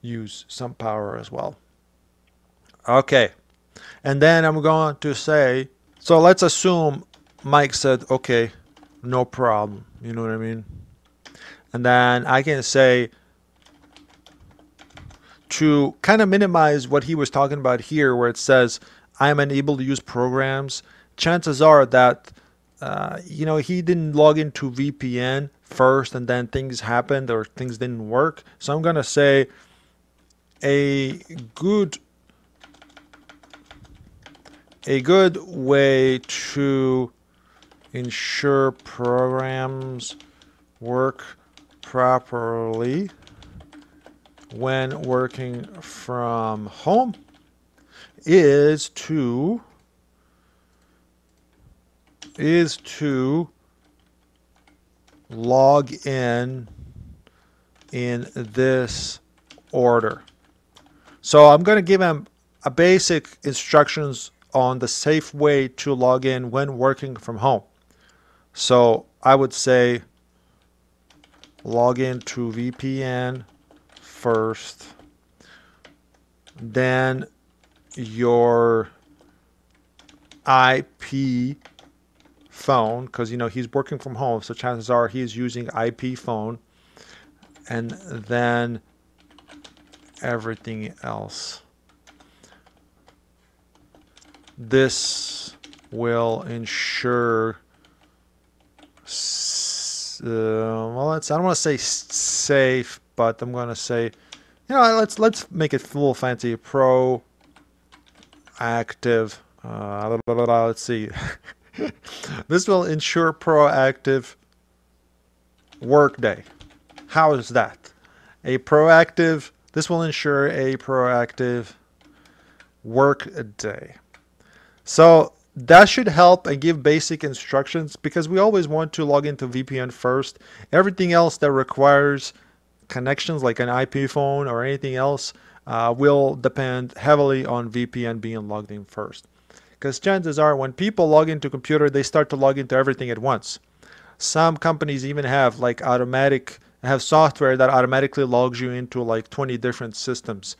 use some power as well. Okay. And then I'm going to say so let's assume Mike said okay no problem. You know what I mean? And then I can say to kind of minimize what he was talking about here, where it says I'm unable to use programs. Chances are that uh, you know he didn't log into VPN first, and then things happened or things didn't work. So I'm gonna say a good a good way to ensure programs work properly when working from home is to is to log in in this order. So I'm going to give them a basic instructions on the safe way to log in when working from home. So I would say log into VPN first, then your IP phone, because you know he's working from home, so chances are he's using IP phone, and then everything else. This will ensure uh, well, I don't want to say safe, but I'm going to say, you know, let's let's make it full fancy. Pro active. Uh, blah, blah, blah, let's see. [LAUGHS] this will ensure proactive workday. How is that? A proactive. This will ensure a proactive work day. So that should help and give basic instructions because we always want to log into VPN first. Everything else that requires connections like an IP phone or anything else uh, will depend heavily on VPN being logged in first. Because chances are when people log into computer, they start to log into everything at once. Some companies even have like automatic have software that automatically logs you into like 20 different systems.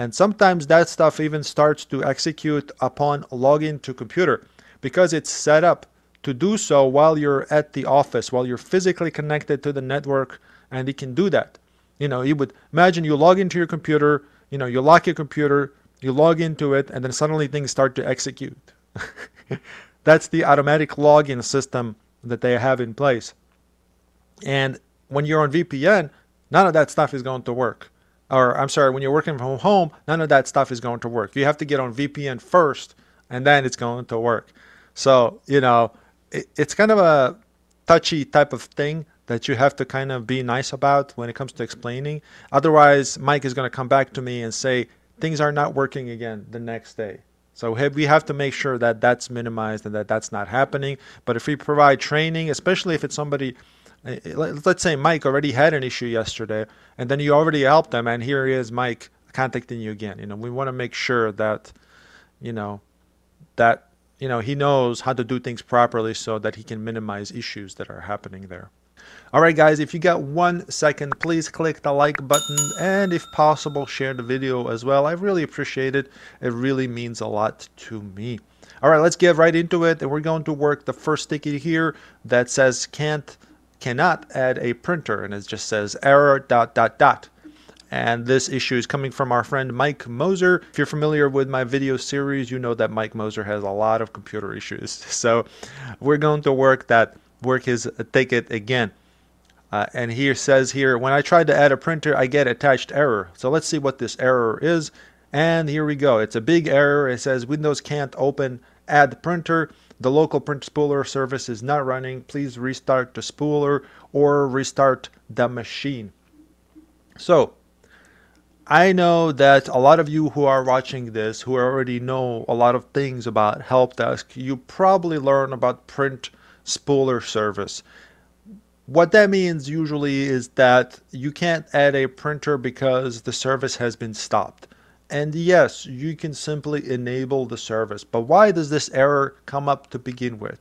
And sometimes that stuff even starts to execute upon login to computer because it's set up to do so while you're at the office, while you're physically connected to the network, and it can do that. You know, you would imagine you log into your computer, you know, you lock your computer, you log into it, and then suddenly things start to execute. [LAUGHS] That's the automatic login system that they have in place. And when you're on VPN, none of that stuff is going to work or I'm sorry, when you're working from home, none of that stuff is going to work. You have to get on VPN first, and then it's going to work. So, you know, it, it's kind of a touchy type of thing that you have to kind of be nice about when it comes to explaining. Otherwise, Mike is going to come back to me and say, things are not working again the next day. So we have to make sure that that's minimized and that that's not happening. But if we provide training, especially if it's somebody let's say Mike already had an issue yesterday, and then you already helped them, and here he is, Mike, contacting you again. You know, we want to make sure that, you know, that you know he knows how to do things properly so that he can minimize issues that are happening there. All right, guys, if you got one second, please click the like button and if possible, share the video as well. I really appreciate it. It really means a lot to me. All right, let's get right into it. And we're going to work the first ticket here that says can't cannot add a printer and it just says error dot dot dot. And this issue is coming from our friend Mike Moser. If you're familiar with my video series, you know that Mike Moser has a lot of computer issues. [LAUGHS] So we're going to work that, work his ticket again. Uh, and here says here, when I tried to add a printer, I get attached error. So let's see what this error is. And here we go. It's a big error. It says Windows can't open add printer. The local print spooler service is not running. Please restart the spooler or restart the machine. So, I know that a lot of you who are watching this, who already know a lot of things about help desk, you probably learn about print spooler service. What that means usually is that you can't add a printer because the service has been stopped. And yes, you can simply enable the service. But why does this error come up to begin with?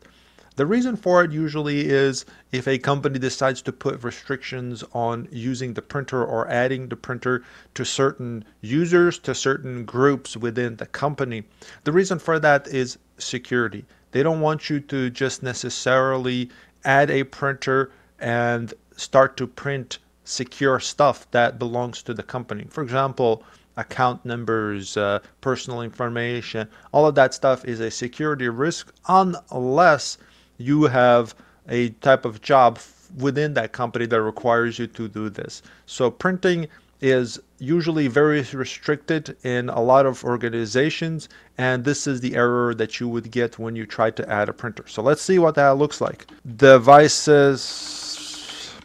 The reason for it usually is if a company decides to put restrictions on using the printer or adding the printer to certain users, to certain groups within the company. The reason for that is security. They don't want you to just necessarily add a printer and start to print secure stuff that belongs to the company. For example, account numbers, uh, personal information, all of that stuff is a security risk unless you have a type of job within that company that requires you to do this. So printing is usually very restricted in a lot of organizations and this is the error that you would get when you try to add a printer. So let's see what that looks like. Devices,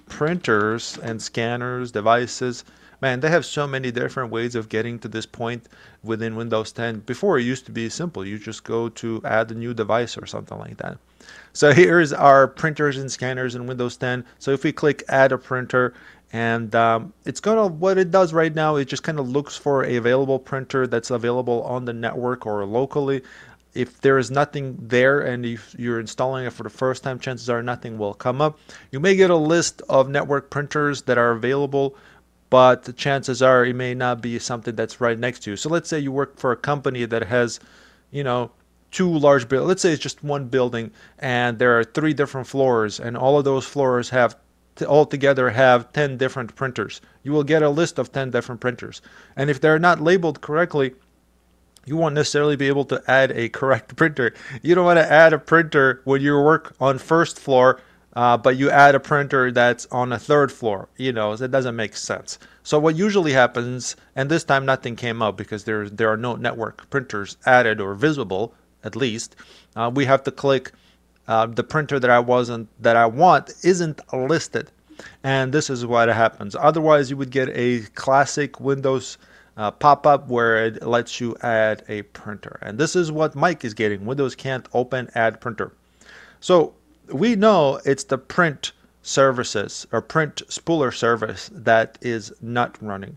printers and scanners, devices, man, they have so many different ways of getting to this point within Windows 10. Before it used to be simple. You just go to add a new device or something like that. So here's our printers and scanners in Windows 10. So if we click add a printer and um, it's gonna what it does right now it just kind of looks for a available printer that's available on the network or locally if there is nothing there and if you're installing it for the first time chances are nothing will come up you may get a list of network printers that are available but the chances are it may not be something that's right next to you. So let's say you work for a company that has, you know, two large buildings. Let's say it's just one building and there are three different floors and all of those floors have all together have 10 different printers. You will get a list of 10 different printers. And if they're not labeled correctly, you won't necessarily be able to add a [LAUGHS] correct printer. You don't want to add a printer when you work on first floor uh, but you add a printer that's on a third floor. You know, it doesn't make sense. So what usually happens, and this time nothing came up because there there are no network printers added or visible, at least. Uh, we have to click uh, the printer that I wasn't that I want isn't listed, and this is what happens. Otherwise, you would get a classic Windows uh, pop-up where it lets you add a printer. And this is what Mike is getting. Windows can't open add printer. So we know it's the print services or print spooler service that is not running.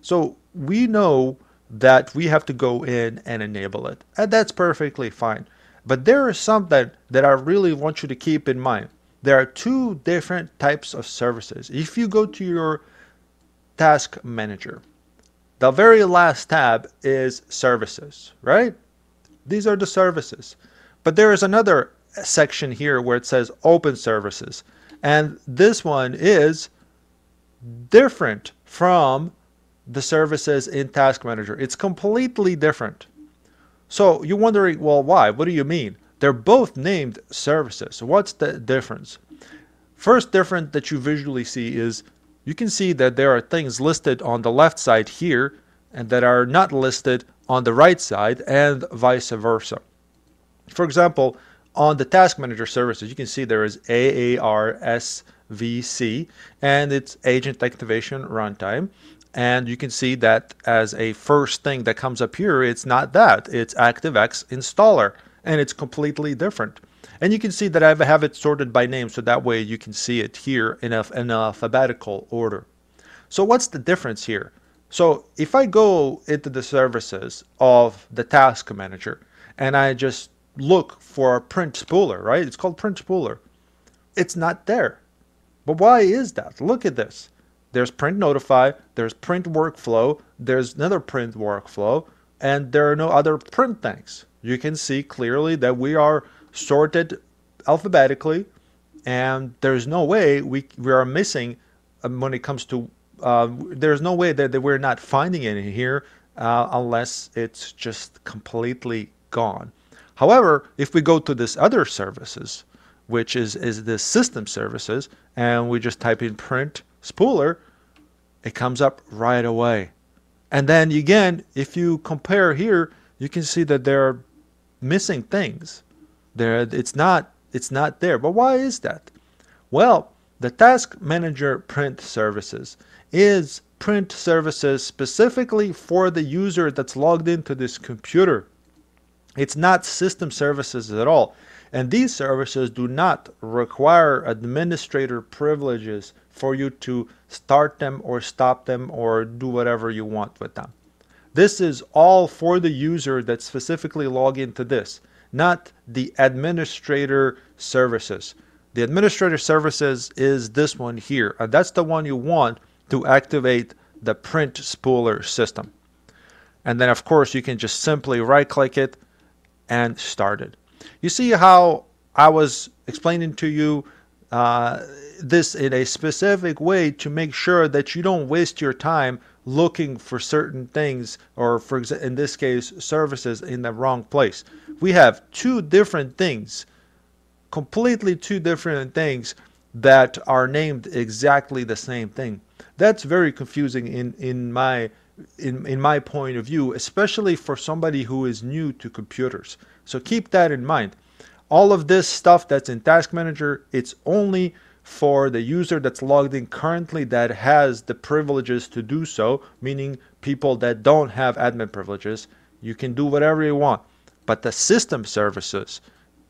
So we know that we have to go in and enable it. And that's perfectly fine. But there is something that I really want you to keep in mind. There are two different types of services. If you go to your task manager, the very last tab is services, right? These are the services. But there is another section here where it says open services. And this one is different from the services in Task Manager. It's completely different. So you're wondering, well, why? What do you mean? They're both named services. What's the difference? First difference that you visually see is you can see that there are things listed on the left side here and that are not listed on the right side and vice versa. For example, on the task manager services, you can see there is AARSVC and it's agent activation runtime. And you can see that as a first thing that comes up here, it's not that, it's ActiveX installer, and it's completely different. And you can see that I have it sorted by name, so that way you can see it here in, a, in alphabetical order. So what's the difference here? So if I go into the services of the task manager and I just look for a print spooler, right? It's called print spooler. It's not there. But why is that? Look at this. There's print notify, there's print workflow, there's another print workflow, and there are no other print things. You can see clearly that we are sorted alphabetically, and there's no way we, we are missing um, when it comes to, uh, there's no way that, that we're not finding it in here uh, unless it's just completely gone. However, if we go to this other services, which is, is the system services, and we just type in print spooler, it comes up right away. And then again, if you compare here, you can see that there are missing things. There, it's not, it's not there. But why is that? Well, the Task Manager print services is print services specifically for the user that's logged into this computer. It's not system services at all. And these services do not require administrator privileges for you to start them or stop them or do whatever you want with them. This is all for the user that specifically log into this, not the administrator services. The administrator services is this one here, and that's the one you want to activate the print spooler system. And then of course you can just simply right click it and started. You see how I was explaining to you uh, this in a specific way to make sure that you don't waste your time looking for certain things or for in this case services in the wrong place. We have two different things, completely two different things that are named exactly the same thing. That's very confusing in in my in, in my point of view, especially for somebody who is new to computers. So keep that in mind. All of this stuff that's in Task Manager, it's only for the user that's logged in currently that has the privileges to do so, meaning people that don't have admin privileges. You can do whatever you want. But the system services,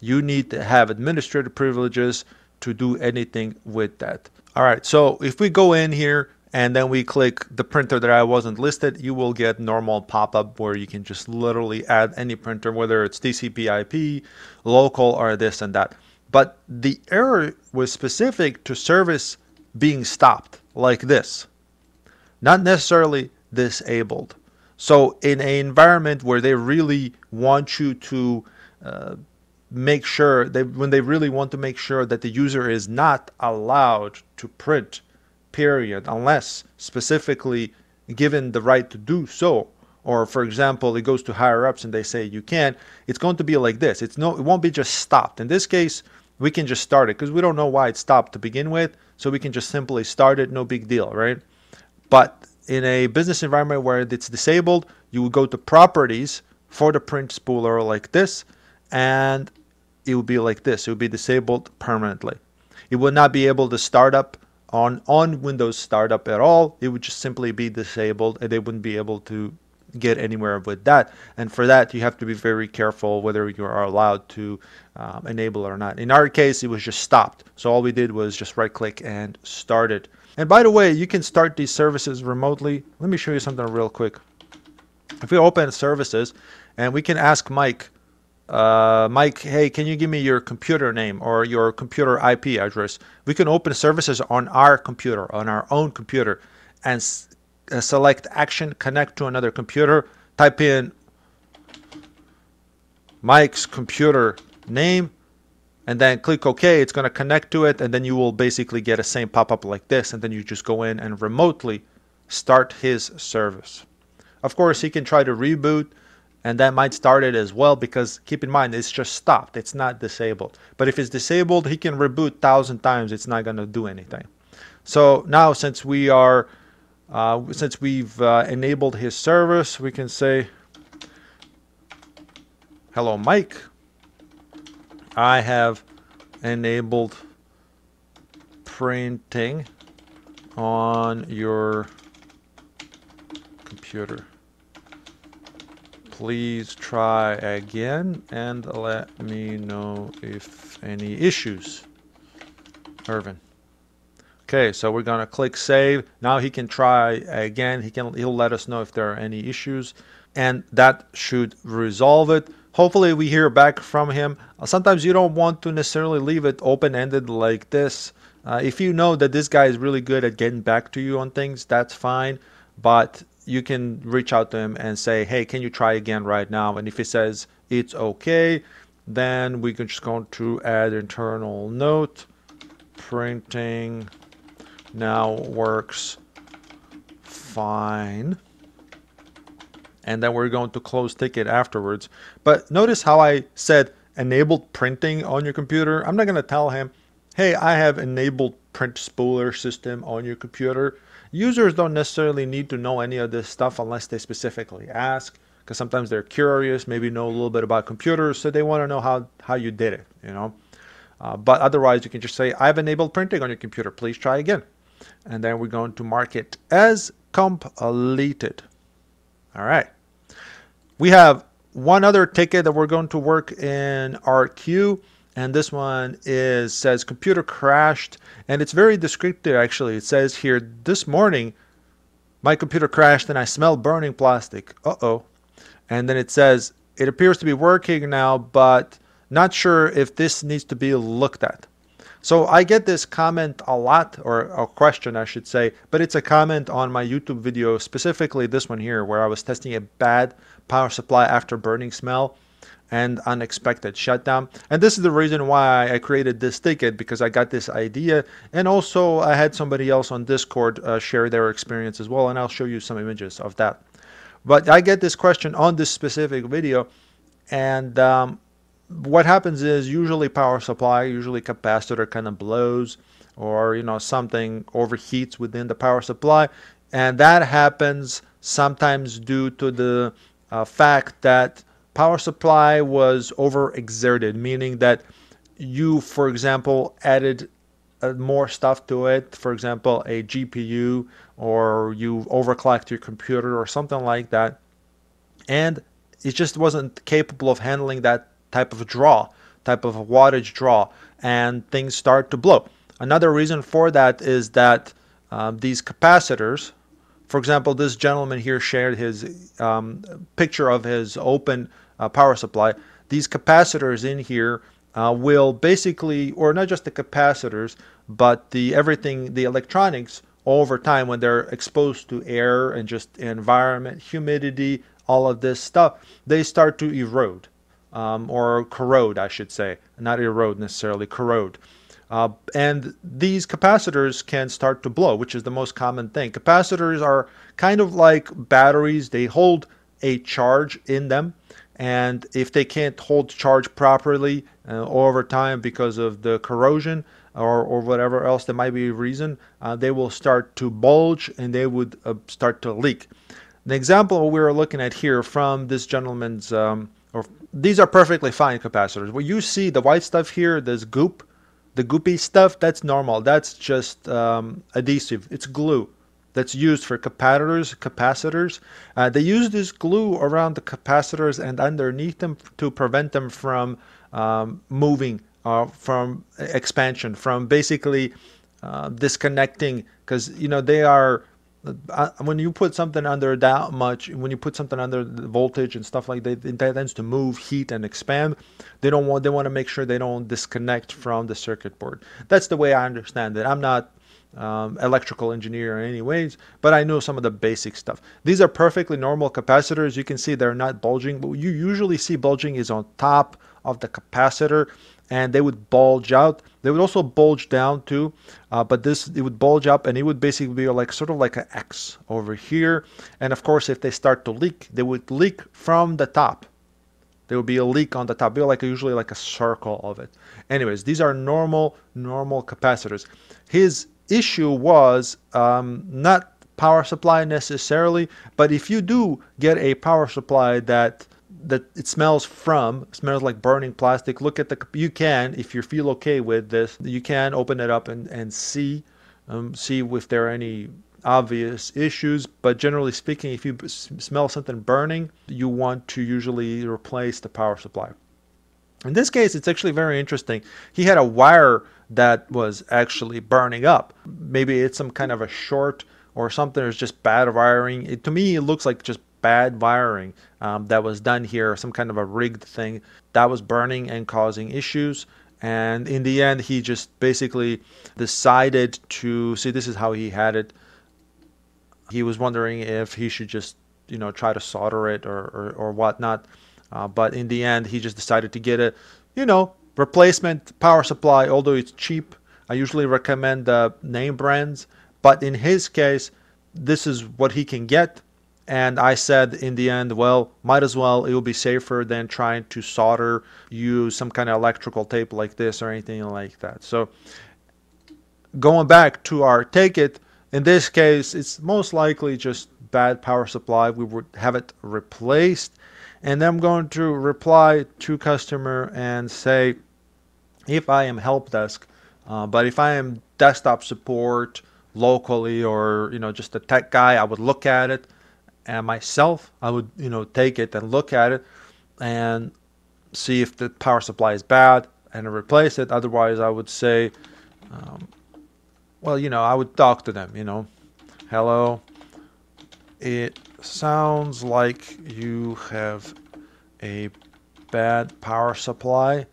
you need to have administrative privileges to do anything with that. All right, so if we go in here and then we click the printer that I wasn't listed, you will get normal pop-up where you can just literally add any printer, whether it's TCP IP, local, or this and that. But the error was specific to service being stopped like this, not necessarily disabled. So in an environment where they really want you to uh, make sure, they, when they really want to make sure that the user is not allowed to print period unless specifically given the right to do so. Or for example it goes to higher ups and they say you can it's going to be like this. It's no it won't be just stopped. In this case we can just start it because we don't know why it stopped to begin with so we can just simply start it no big deal right? But in a business environment where it's disabled you would go to properties for the print spooler like this and it would be like this. It would be disabled permanently. It would not be able to start up on on Windows startup at all. It would just simply be disabled, and they wouldn't be able to get anywhere with that. And for that, you have to be very careful whether you are allowed to um, enable it or not. In our case, it was just stopped. So all we did was just right click and start it. And by the way, you can start these services remotely. Let me show you something real quick. If we open services and we can ask Mike, uh, Mike, hey, can you give me your computer name or your computer IP address? We can open services on our computer, on our own computer, and uh, select action, connect to another computer, type in Mike's computer name, and then click OK. It's going to connect to it, and then you will basically get a same pop-up like this, and then you just go in and remotely start his service. Of course, he can try to reboot, and that might start it as well because keep in mind it's just stopped. It's not disabled. But if it's disabled, he can reboot thousand times. It's not going to do anything. So now, since we are uh, since we've uh, enabled his service, we can say, hello, Mike. I have enabled printing on your computer. Please try again and let me know if any issues. Irvin. Okay, so we're gonna click save. Now he can try again. He can he'll let us know if there are any issues, and that should resolve it. Hopefully we hear back from him. Sometimes you don't want to necessarily leave it open-ended like this. Uh, if you know that this guy is really good at getting back to you on things, that's fine. But you can reach out to him and say, hey, can you try again right now? And if he says it's okay, then we can just go to add internal note, printing now works fine. And then we're going to close ticket afterwards. But notice how I said enabled printing on your computer. I'm not going to tell him, hey, I have enabled print spooler system on your computer. Users don't necessarily need to know any of this stuff unless they specifically ask because sometimes they're curious, maybe know a little bit about computers, so they want to know how, how you did it, you know. Uh, but otherwise, you can just say, I've enabled printing on your computer. Please try again and then we're going to mark it as completed. All right. We have one other ticket that we're going to work in our queue and this one is says computer crashed and it's very descriptive actually. It says here this morning my computer crashed and i smell burning plastic. Uh-oh. And then it says it appears to be working now but not sure if this needs to be looked at. So I get this comment a lot, or a question I should say, but it's a comment on my YouTube video, specifically this one here, where I was testing a bad power supply after burning smell and unexpected shutdown. And this is the reason why I created this ticket because I got this idea. And also I had somebody else on Discord uh, share their experience as well. And I'll show you some images of that. But I get this question on this specific video. And um, what happens is usually power supply, usually capacitor kind of blows or you know something overheats within the power supply and that happens sometimes due to the uh, fact that power supply was overexerted meaning that you for example added uh, more stuff to it for example a GPU or you overclocked your computer or something like that and it just wasn't capable of handling that type of draw, type of wattage draw, and things start to blow. Another reason for that is that um, these capacitors, for example, this gentleman here shared his um, picture of his open uh, power supply. These capacitors in here uh, will basically, or not just the capacitors, but the everything, the electronics over time when they're exposed to air and just environment, humidity, all of this stuff, they start to erode um, or corrode, I should say, not erode necessarily, corrode. Uh, and these capacitors can start to blow, which is the most common thing. Capacitors are kind of like batteries, they hold a charge in them. And if they can't hold charge properly uh, over time because of the corrosion or, or whatever else there might be a reason, uh, they will start to bulge and they would uh, start to leak. The example we're looking at here from this gentleman's um, or these are perfectly fine capacitors. What you see, the white stuff here, this goop, The goopy stuff, that's normal. That's just um, adhesive. It's glue that's used for capacitors. Capacitors. Uh, they use this glue around the capacitors and underneath them to prevent them from um, moving, uh, from expansion, from basically uh, disconnecting, because you know they are. Uh, when you put something under that much, when you put something under the voltage and stuff like that, it tends to move, heat, and expand. They don't want. They want to make sure they don't disconnect from the circuit board. That's the way I understand it. I'm not um, electrical engineer in any ways, but I know some of the basic stuff. These are perfectly normal capacitors. You can see they're not bulging, but you usually see bulging is on top of the capacitor and they would bulge out. They would also bulge down too, uh, but this it would bulge up and it would basically be like sort of like an X over here. And of course, if they start to leak, they would leak from the top. There would be a leak on the top, be like usually like a circle of it. Anyways, these are normal normal capacitors. His issue was um, not power supply necessarily, but if you do get a power supply that that it smells from smells like burning plastic look at the you can if you feel okay with this you can open it up and and see um, see if there are any obvious issues. But generally speaking if you smell something burning you want to usually replace the power supply. In this case it's actually very interesting. He had a wire that was actually burning up. Maybe it's some kind of a short or something. It's just bad wiring. It, to me, it looks like just bad wiring um, that was done here, some kind of a rigged thing that was burning and causing issues. And in the end, he just basically decided to see. This is how he had it. He was wondering if he should just, you know, try to solder it or or, or whatnot. Uh, but in the end, he just decided to get a, you know, replacement power supply, although it's cheap, I usually recommend the name brands. But in his case, this is what he can get. And I said in the end, well, might as well. It will be safer than trying to solder, use some kind of electrical tape like this or anything like that. So going back to our take it, in this case, it's most likely just bad power supply. We would have it replaced and then I'm going to reply to customer and say if I am help desk, uh, but if I am desktop support locally or you know just a tech guy, I would look at it and myself I would you know take it and look at it and see if the power supply is bad and replace it. Otherwise, I would say, um, well, you know, I would talk to them. You know, hello, it sounds like you have a bad power supply.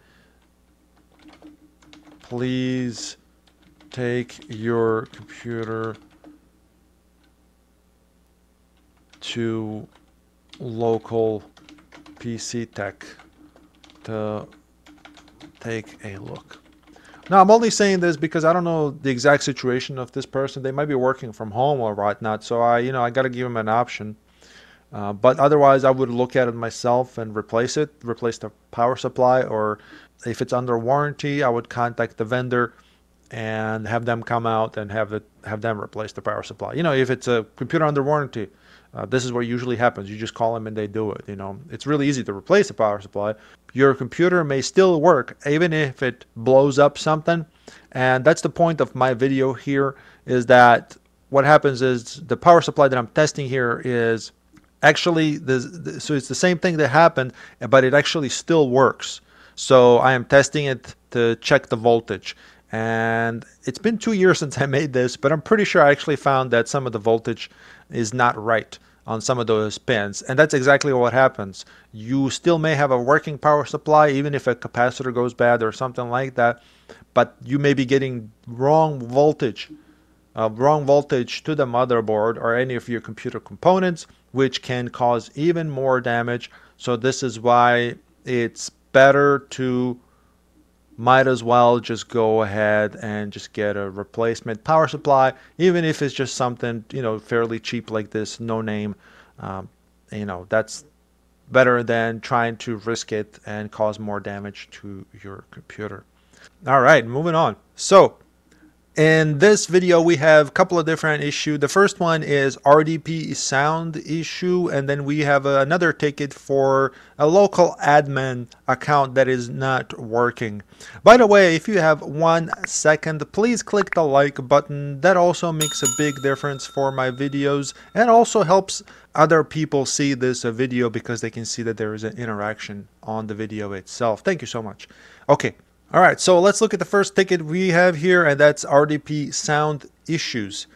Please take your computer to local PC Tech to take a look. Now, I'm only saying this because I don't know the exact situation of this person. They might be working from home or whatnot. So I, you know, I got to give them an option. Uh, but otherwise, I would look at it myself and replace it, replace the power supply, or if it's under warranty, I would contact the vendor and have them come out and have it have them replace the power supply. You know, if it's a computer under warranty, uh, this is what usually happens. You just call them and they do it. You know, it's really easy to replace the power supply. Your computer may still work even if it blows up something. And that's the point of my video here is that what happens is the power supply that I'm testing here is actually the, the so it's the same thing that happened, but it actually still works. So I am testing it to check the voltage. And it's been two years [LAUGHS] since I made this, but I'm pretty sure I actually found that some of the voltage is not right on some of those pins. And that's exactly what happens. You still may have a working power supply, even if a capacitor goes bad or something like that, but you may be getting wrong voltage, uh, wrong voltage to the motherboard or any of your computer components, which can cause even more damage. So this is why it's better to might as well just go ahead and just get a replacement power supply, even if it's just something you know fairly cheap like this, no name. Um, you know that's better than trying to risk it and cause more damage to your computer. All right, moving on. So In this video, we have a couple of different issues. The first one is RDP sound issue, and then we have another ticket for a local admin account that is not working. By the way, if you have one second, please click the like button. That also makes a big difference for my videos and also helps other people see this video because they can see that there is an interaction on the video itself. Thank you so much. Okay. All right, so let's look at the first ticket we have here, and that's RDP sound issues.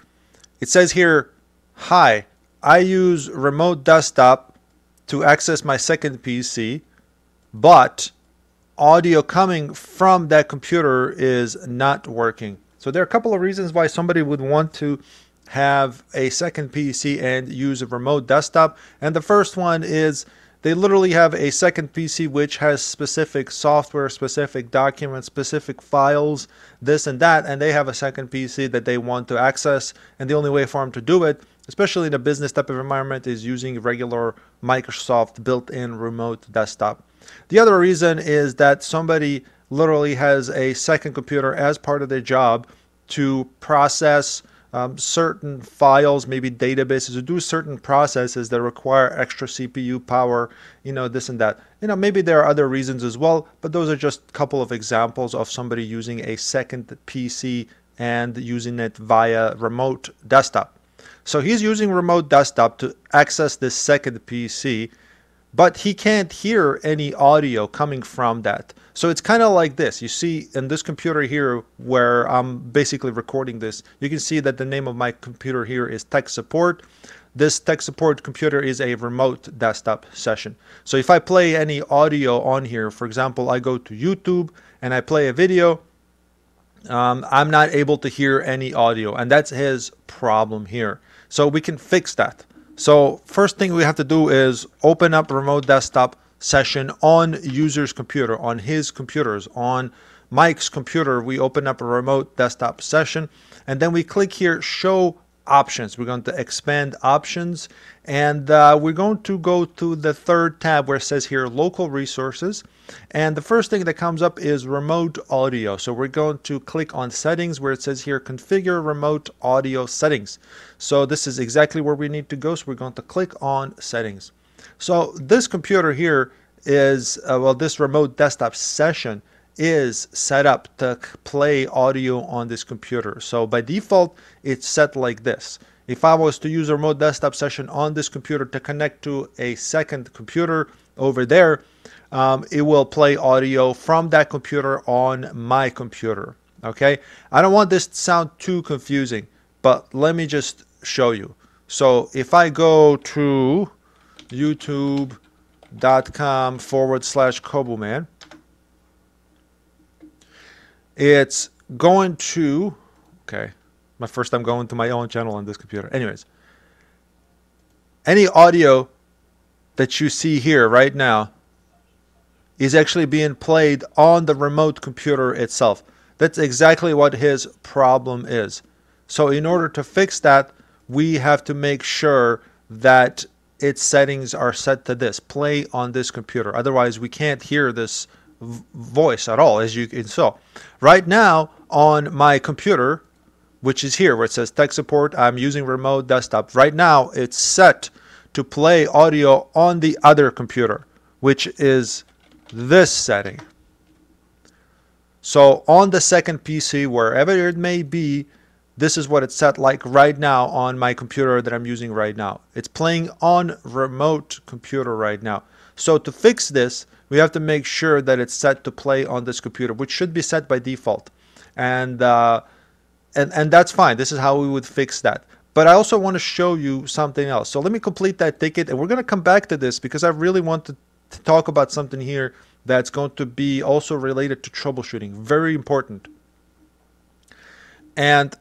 It says here, Hi, I use remote desktop to access my second PC, but audio coming from that computer is not working. So there are a couple of reasons why somebody would want to have a second PC and use a remote desktop. And the first one is they literally have a second PC which has specific software, specific documents, specific files, this and that, and they have a second PC that they want to access. And the only way for them to do it, especially in a business type of environment, is using regular Microsoft built in remote desktop. The other reason is that somebody literally has a second computer as part of their job to process um, certain files, maybe databases, to do certain processes that require extra CPU power, you know, this and that. You know, maybe there are other reasons as well, but those are just a couple of examples of somebody using a second PC and using it via remote desktop. So he's using remote desktop to access this second PC but he can't hear any audio coming from that. So it's kind of like this. You see in this computer here where I'm basically recording this, you can see that the name of my computer here is tech support. This tech support computer is a remote desktop session. So if I play any audio on here, for example, I go to YouTube and I play a video, um, I'm not able to hear any audio and that's his problem here. So we can fix that. So first thing we have to do is open up remote desktop session on user's computer, on his computers, on Mike's computer. We open up a remote desktop session and then we click here show options. We're going to expand options and uh, we're going to go to the third tab where it says here local resources. And the first thing that comes up is remote audio. So we're going to click on settings where it says here configure remote audio settings. So this is exactly where we need to go. So we're going to click on settings. So this computer here is, uh, well, this remote desktop session is set up to play audio on this computer. So by default, it's set like this. If I was to use a remote desktop session on this computer to connect to a second computer over there, um, it will play audio from that computer on my computer. Okay, I don't want this to sound too confusing, but let me just show you. So if I go to youtube.com forward slash Cobuman, it's going to, okay, my first time going to my own channel on this computer. Anyways, any audio that you see here right now is actually being played on the remote computer itself. That's exactly what his problem is. So in order to fix that, we have to make sure that its settings are set to this, play on this computer. Otherwise, we can't hear this voice at all, as you can saw. Right now, on my computer, which is here where it says tech support, I'm using remote desktop. Right now, it's set to play audio on the other computer, which is this setting. So on the second PC, wherever it may be, this is what it's set like right now on my computer that I'm using right now. It's playing on remote computer right now. So to fix this, we have to make sure that it's set to play on this computer, which should be set by default. And, uh, and, and that's fine. This is how we would fix that. But I also want to show you something else. So let me complete that ticket and we're going to come back to this because I really want to, to talk about something here that's going to be also related to troubleshooting. Very important. And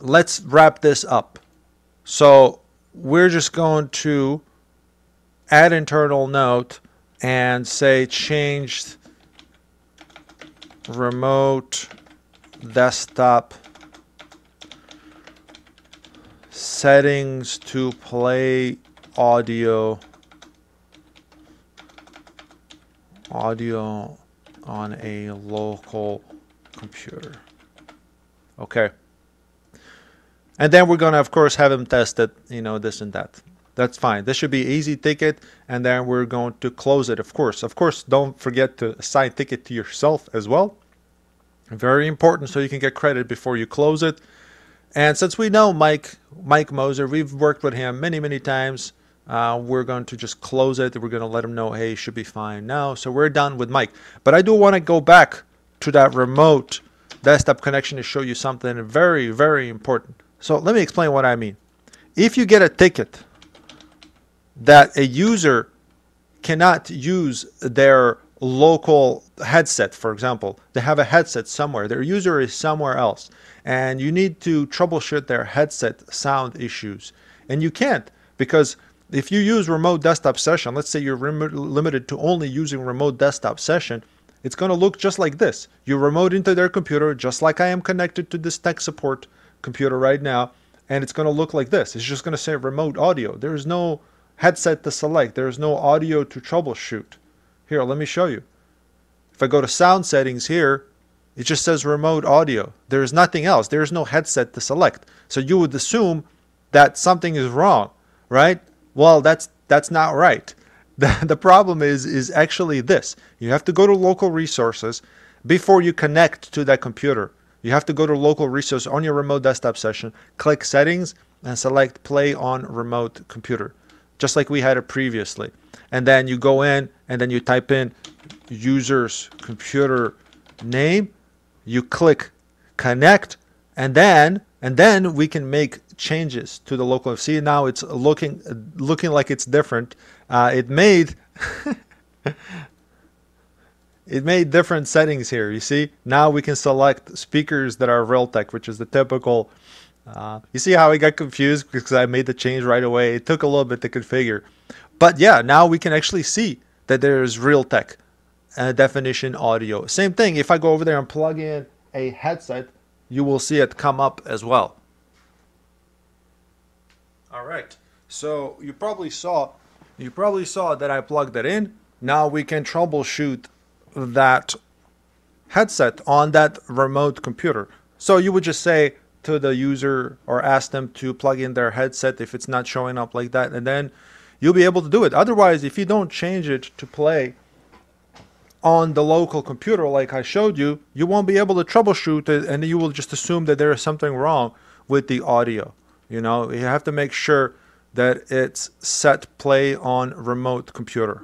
let's wrap this up. So we're just going to add internal note and say changed remote desktop settings to play audio audio on a local computer Okay. And then we're going to, of course, have him test it, you know, this and that. That's fine. This should be easy ticket. And then we're going to close it, of course. Of course, don't forget to assign ticket to yourself as well. Very important so you can get credit before you close it. And since we know Mike, Mike Moser, we've worked with him many, many times. Uh, we're going to just close it. We're going to let him know, hey, should be fine now. So we're done with Mike. But I do want to go back to that remote desktop connection to show you something very, very important. So let me explain what I mean. If you get a ticket that a user cannot use their local headset, for example, they have a headset somewhere, their user is somewhere else, and you need to troubleshoot their headset sound issues. And you can't because if you use remote desktop session, let's say you're limited to only using remote desktop session, it's going to look just like this. You remote into their computer, just like I am connected to this tech support computer right now, and it's going to look like this. It's just going to say remote audio. There's no headset to select. There's no audio to troubleshoot. Here, let me show you. If I go to sound settings here, it just says remote audio. There's nothing else. There's no headset to select. So you would assume that something is wrong, right? Well, that's that's not right. [LAUGHS] The, the problem is is actually this. You have to go to local resources before you connect to that computer. You have to go to local resource on your remote desktop session, click settings and select play on remote computer, just like we had it previously. And then you go in and then you type in user's computer name, you click connect and then and then we can make changes to the local PC. now it's looking looking like it's different. Uh, it made [LAUGHS] it made different settings here you see? Now we can select speakers that are Realtek which is the typical uh, you see how I got confused because I made the change right away? It took a little bit to configure. But yeah now we can actually see that there's Realtek uh, definition audio. Same thing if I go over there and plug in a headset you will see it come up as well all right. So you probably saw you probably saw that I plugged it in. Now we can troubleshoot that headset on that remote computer. So you would just say to the user or ask them to plug in their headset if it's not showing up like that and then you'll be able to do it. Otherwise, if you don't change it to play on the local computer like I showed you, you won't be able to troubleshoot it and you will just assume that there is something wrong with the audio. You know, you have to make sure that it's set play on remote computer.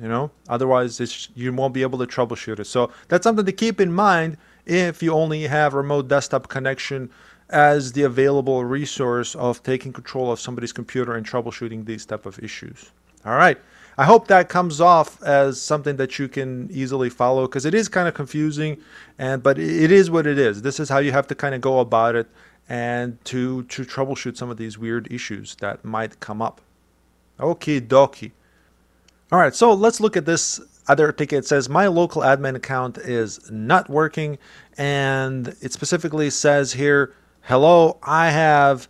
You know, otherwise it's, you won't be able to troubleshoot it. So that's something to keep in mind if you only have remote desktop connection as the available resource of taking control of somebody's computer and troubleshooting these type of issues. All right. I hope that comes off as something that you can easily follow because it is kind of confusing and but it is what it is. This is how you have to kind of go about it and to, to troubleshoot some of these weird issues that might come up. Okay, dokie. All right, so let's look at this other ticket. It says my local admin account is not working, and it specifically says here, hello, I have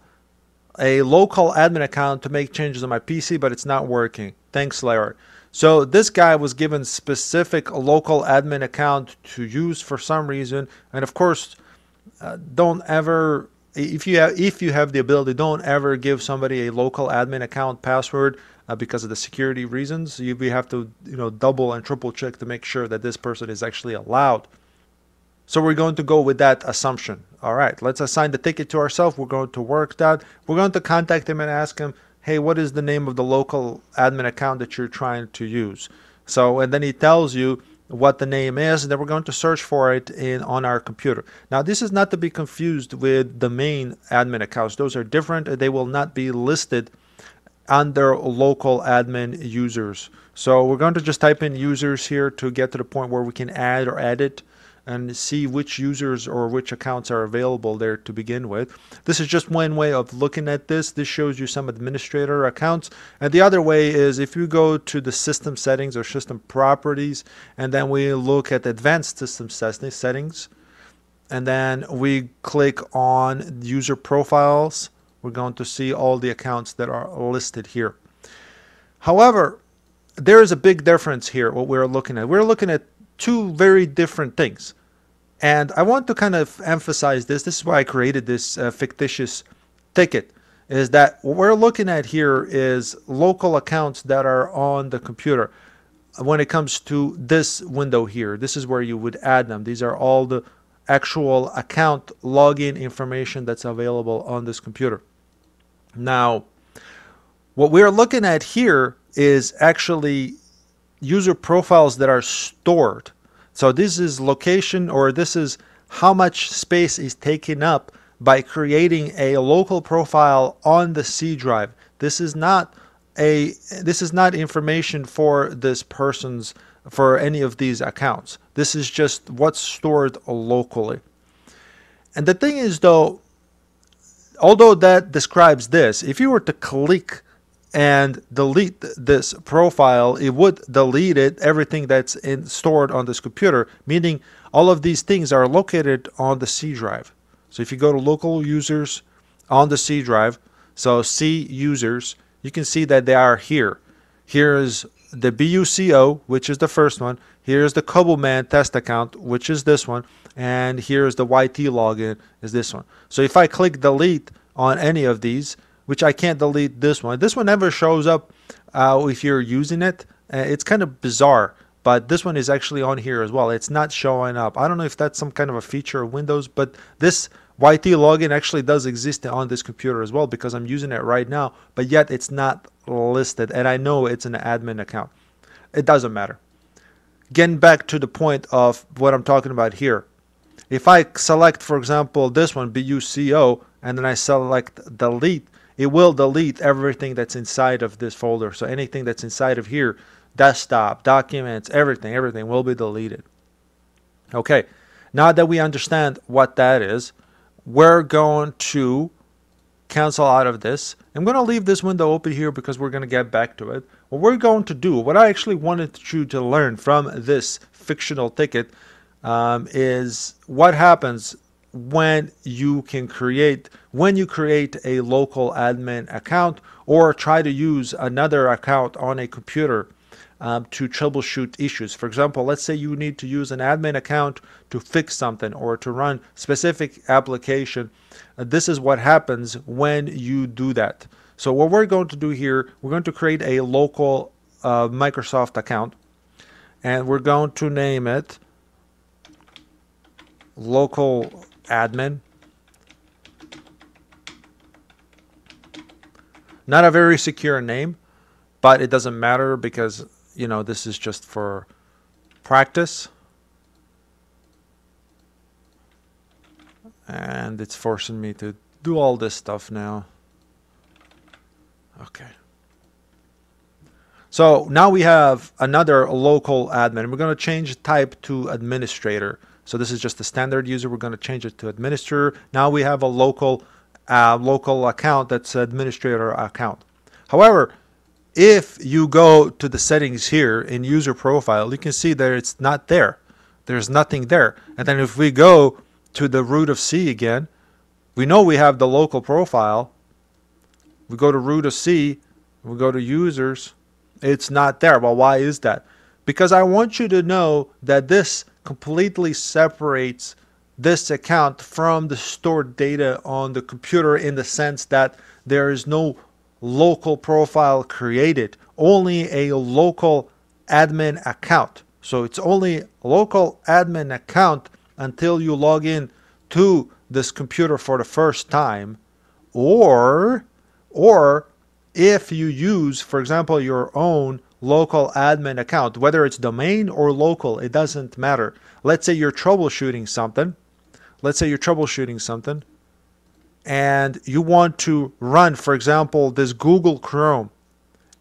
a local admin account to make changes on my PC, but it's not working. Thanks, Larry. So this guy was given specific local admin account to use for some reason, and of course, uh, don't ever if you have if you have the ability, don't ever give somebody a local admin account password uh, because of the security reasons. You we have to you know double and triple check to make sure that this person is actually allowed. So we're going to go with that assumption. All right, let's assign the ticket to ourselves. We're going to work that. We're going to contact him and ask him, hey, what is the name of the local admin account that you're trying to use? So and then he tells you what the name is and then we're going to search for it in on our computer. Now this is not to be confused with the main admin accounts. Those are different. They will not be listed under local admin users. So we're going to just type in users here to get to the point where we can add or edit and see which users or which accounts are available there to begin with. This is just one way of looking at this. This shows you some administrator accounts. And the other way is if you go to the system settings or system properties, and then we look at advanced system settings, and then we click on user profiles, we're going to see all the accounts that are listed here. However, there is a big difference here, what we're looking at. We're looking at two very different things. And I want to kind of emphasize this. This is why I created this uh, fictitious ticket is that what we're looking at here is local accounts that are on the computer. When it comes to this window here, this is where you would add them. These are all the actual account login information that's available on this computer. Now, what we're looking at here is actually user profiles that are stored. So this is location or this is how much space is taken up by creating a local profile on the C drive. This is not a this is not information for this person's for any of these accounts. This is just what's stored locally. And the thing is though although that describes this, if you were to click and delete this profile, it would delete it, everything that's in, stored on this computer, meaning all of these things are located on the C drive. So if you go to local users on the C drive, so C users, you can see that they are here. Here is the BUCO, which is the first one. Here's the Cobuman test account, which is this one. And here's the YT login, is this one. So if I click delete on any of these, which I can't delete this one. This one never shows up uh, if you're using it. Uh, it's kind of bizarre, but this one is actually on here as well. It's not showing up. I don't know if that's some kind of a feature of Windows, but this YT login actually does exist on this computer as well because I'm using it right now, but yet it's not listed, and I know it's an admin account. It doesn't matter. Getting back to the point of what I'm talking about here. If I select, for example, this one, BUCO, and then I select delete, it will delete everything that's inside of this folder. So anything that's inside of here, desktop, documents, everything, everything will be deleted. Okay, now that we understand what that is, we're going to cancel out of this. I'm going to leave this window open here because we're going to get back to it. What we're going to do, what I actually wanted you to learn from this fictional ticket um, is what happens when you can create when you create a local admin account or try to use another account on a computer um, to troubleshoot issues. For example, let's say you need to use an admin account to fix something or to run specific application. Uh, this is what happens when you do that. So what we're going to do here, we're going to create a local uh, Microsoft account and we're going to name it local admin. Not a very secure name, but it doesn't matter because, you know, this is just for practice. And it's forcing me to do all this stuff now. Okay. So now we have another local admin. We're going to change type to administrator. So this is just a standard user. We're going to change it to administrator. Now we have a local uh, local account that's administrator account. However, if you go to the settings here in user profile, you can see that it's not there. There's nothing there. And then if we go to the root of C again, we know we have the local profile. We go to root of C, we go to users, it's not there. Well, why is that? Because I want you to know that this completely separates this account from the stored data on the computer in the sense that there is no local profile created, only a local admin account. So it's only local admin account until you log in to this computer for the first time or or if you use for example your own local admin account, whether it's domain or local, it doesn't matter. Let's say you're troubleshooting something. Let's say you're troubleshooting something and you want to run, for example, this Google Chrome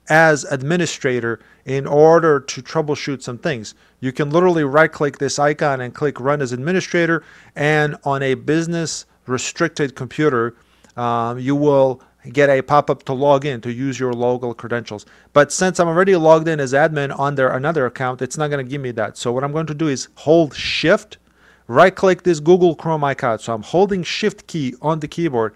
as administrator in order to troubleshoot some things. You can literally right click this icon and click run as administrator and on a business restricted computer um, you will get a pop-up to log in to use your local credentials. But since I'm already logged in as admin on their another account, it's not going to give me that. So what I'm going to do is hold shift, right click this Google Chrome icon. So I'm holding shift key on the keyboard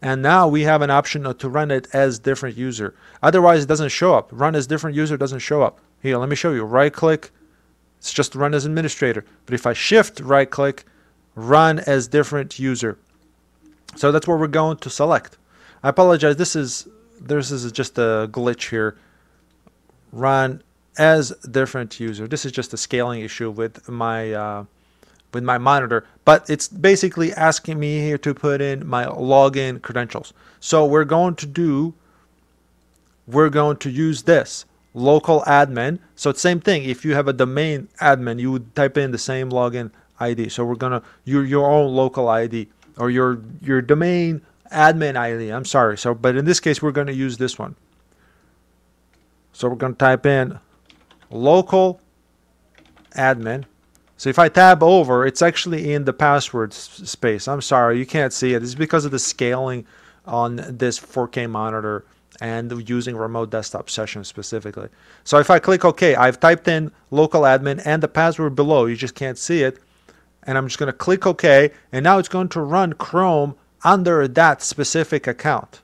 and now we have an option to run it as different user. Otherwise it doesn't show up. Run as different user doesn't show up. Here, let me show you. Right click, it's just run as administrator. But if I shift right click, run as different user. So that's what we're going to select. I apologize. This is this is just a glitch here. Run as different user. This is just a scaling issue with my uh, with my monitor, but it's basically asking me here to put in my login credentials. So we're going to do we're going to use this local admin. So it's same thing. If you have a domain admin, you would type in the same login ID. So we're gonna your your own local ID or your your domain admin ID. I'm sorry. So but in this case we're gonna use this one. So we're gonna type in local admin. So if I tab over, it's actually in the password space. I'm sorry, you can't see it. It's because of the scaling on this 4K monitor and using remote desktop session specifically. So if I click OK, I've typed in local admin and the password below. You just can't see it. And I'm just going to click OK. And now it's going to run Chrome under that specific account,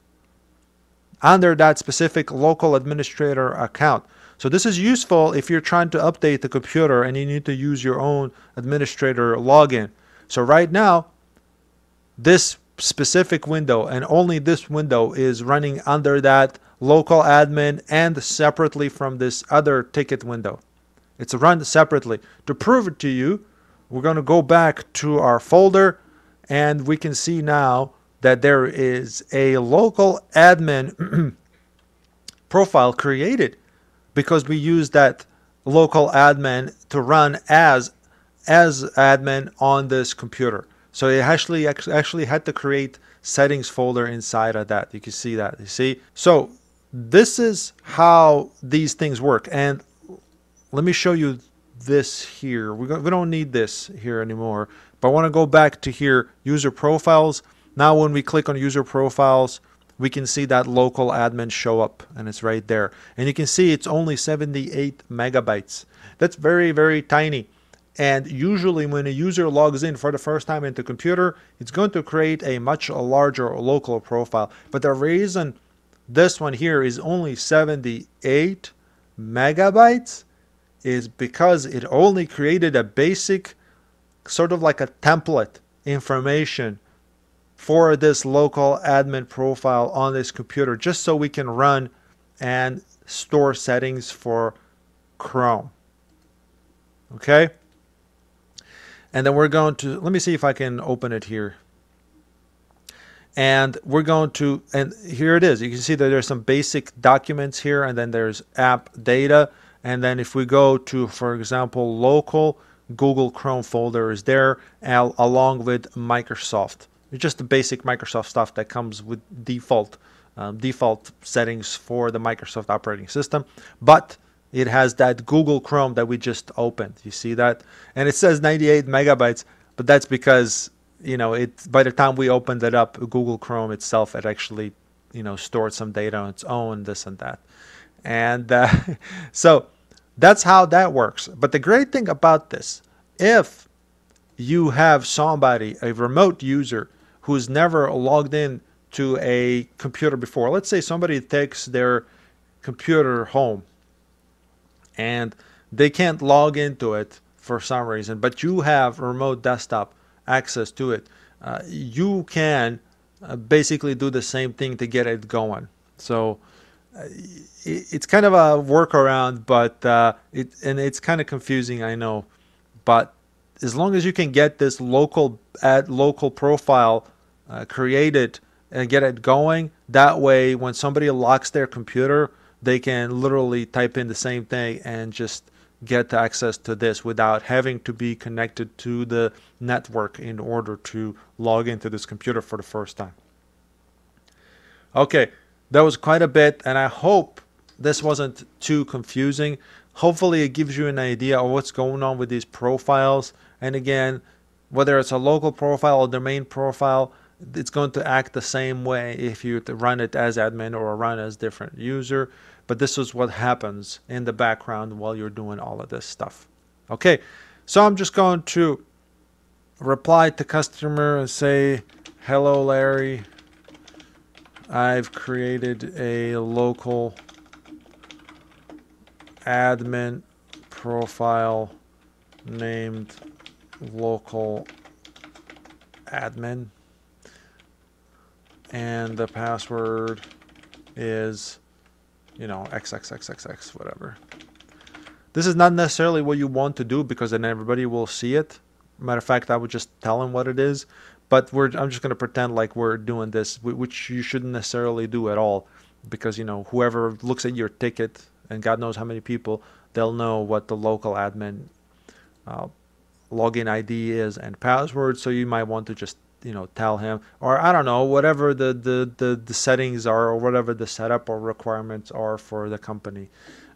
under that specific local administrator account. So this is useful if you're trying to update the computer and you need to use your own administrator login. So right now, this specific window and only this window is running under that local admin and separately from this other ticket window. It's run separately. To prove it to you, we're going to go back to our folder and we can see now that there is a local admin [CLEARS THROAT] profile created because we use that local admin to run as as admin on this computer. So it actually actually had to create settings folder inside of that. You can see that. You see? So this is how these things work. And let me show you this here. We we don't need this here anymore. But I want to go back to here, user profiles. Now when we click on user profiles, we can see that local admin show up and it's right there. And you can see it's only 78 megabytes. That's very, very tiny. And usually when a user logs in for the first time into computer, it's going to create a much larger local profile. But the reason this one here is only 78 megabytes is because it only created a basic sort of like a template information for this local admin profile on this computer just so we can run and store settings for Chrome. Okay? And then we're going to, let me see if I can open it here. And we're going to, and here it is. You can see that there's some basic documents here, and then there's app data. And then if we go to, for example, local, Google Chrome folder is there, along with Microsoft. It's just the basic Microsoft stuff that comes with default um, default settings for the Microsoft operating system. But it has that Google Chrome that we just opened. You see that? And it says 98 megabytes, but that's because, you know, it by the time we opened it up, Google Chrome itself had actually, you know, stored some data on its own, this and that. And uh, [LAUGHS] so that's how that works. But the great thing about this, if you have somebody, a remote user, who's never logged in to a computer before, let's say somebody takes their computer home and they can't log into it for some reason, but you have remote desktop access to it, uh, you can uh, basically do the same thing to get it going. So it's kind of a workaround, but uh, it and it's kind of confusing, I know. But as long as you can get this local add local profile uh, created and get it going, that way when somebody locks their computer they can literally type in the same thing and just get access to this without having to be connected to the network in order to log into this computer for the first time. Okay, that was quite a bit, and I hope this wasn't too confusing. Hopefully, it gives you an idea of what's going on with these profiles. And again, whether it's a local profile or domain profile, it's going to act the same way if you run it as admin or run as different user. But this is what happens in the background while you're doing all of this stuff. Okay, so I'm just going to reply to customer and say, hello Larry, I've created a local admin profile named local admin. And the password is you know xxxxx whatever. This is not necessarily what you want to do because then everybody will see it. Matter of fact i would just tell them what it is but we're i'm just going to pretend like we're doing this which you shouldn't necessarily do at all because you know whoever looks at your ticket and god knows how many people they'll know what the local admin uh, login id is and password so you might want to just you know tell him or i don't know whatever the the the, the settings are or whatever the setup or requirements are for the company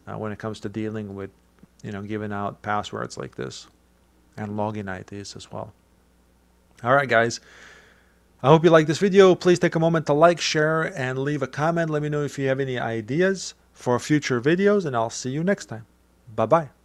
uh, when it comes to dealing with you know giving out passwords like this and login ids as well all right guys I hope you like this video. Please take a moment to like, share, and leave a comment. Let me know if you have any ideas for future videos, and I'll see you next time. Bye-bye.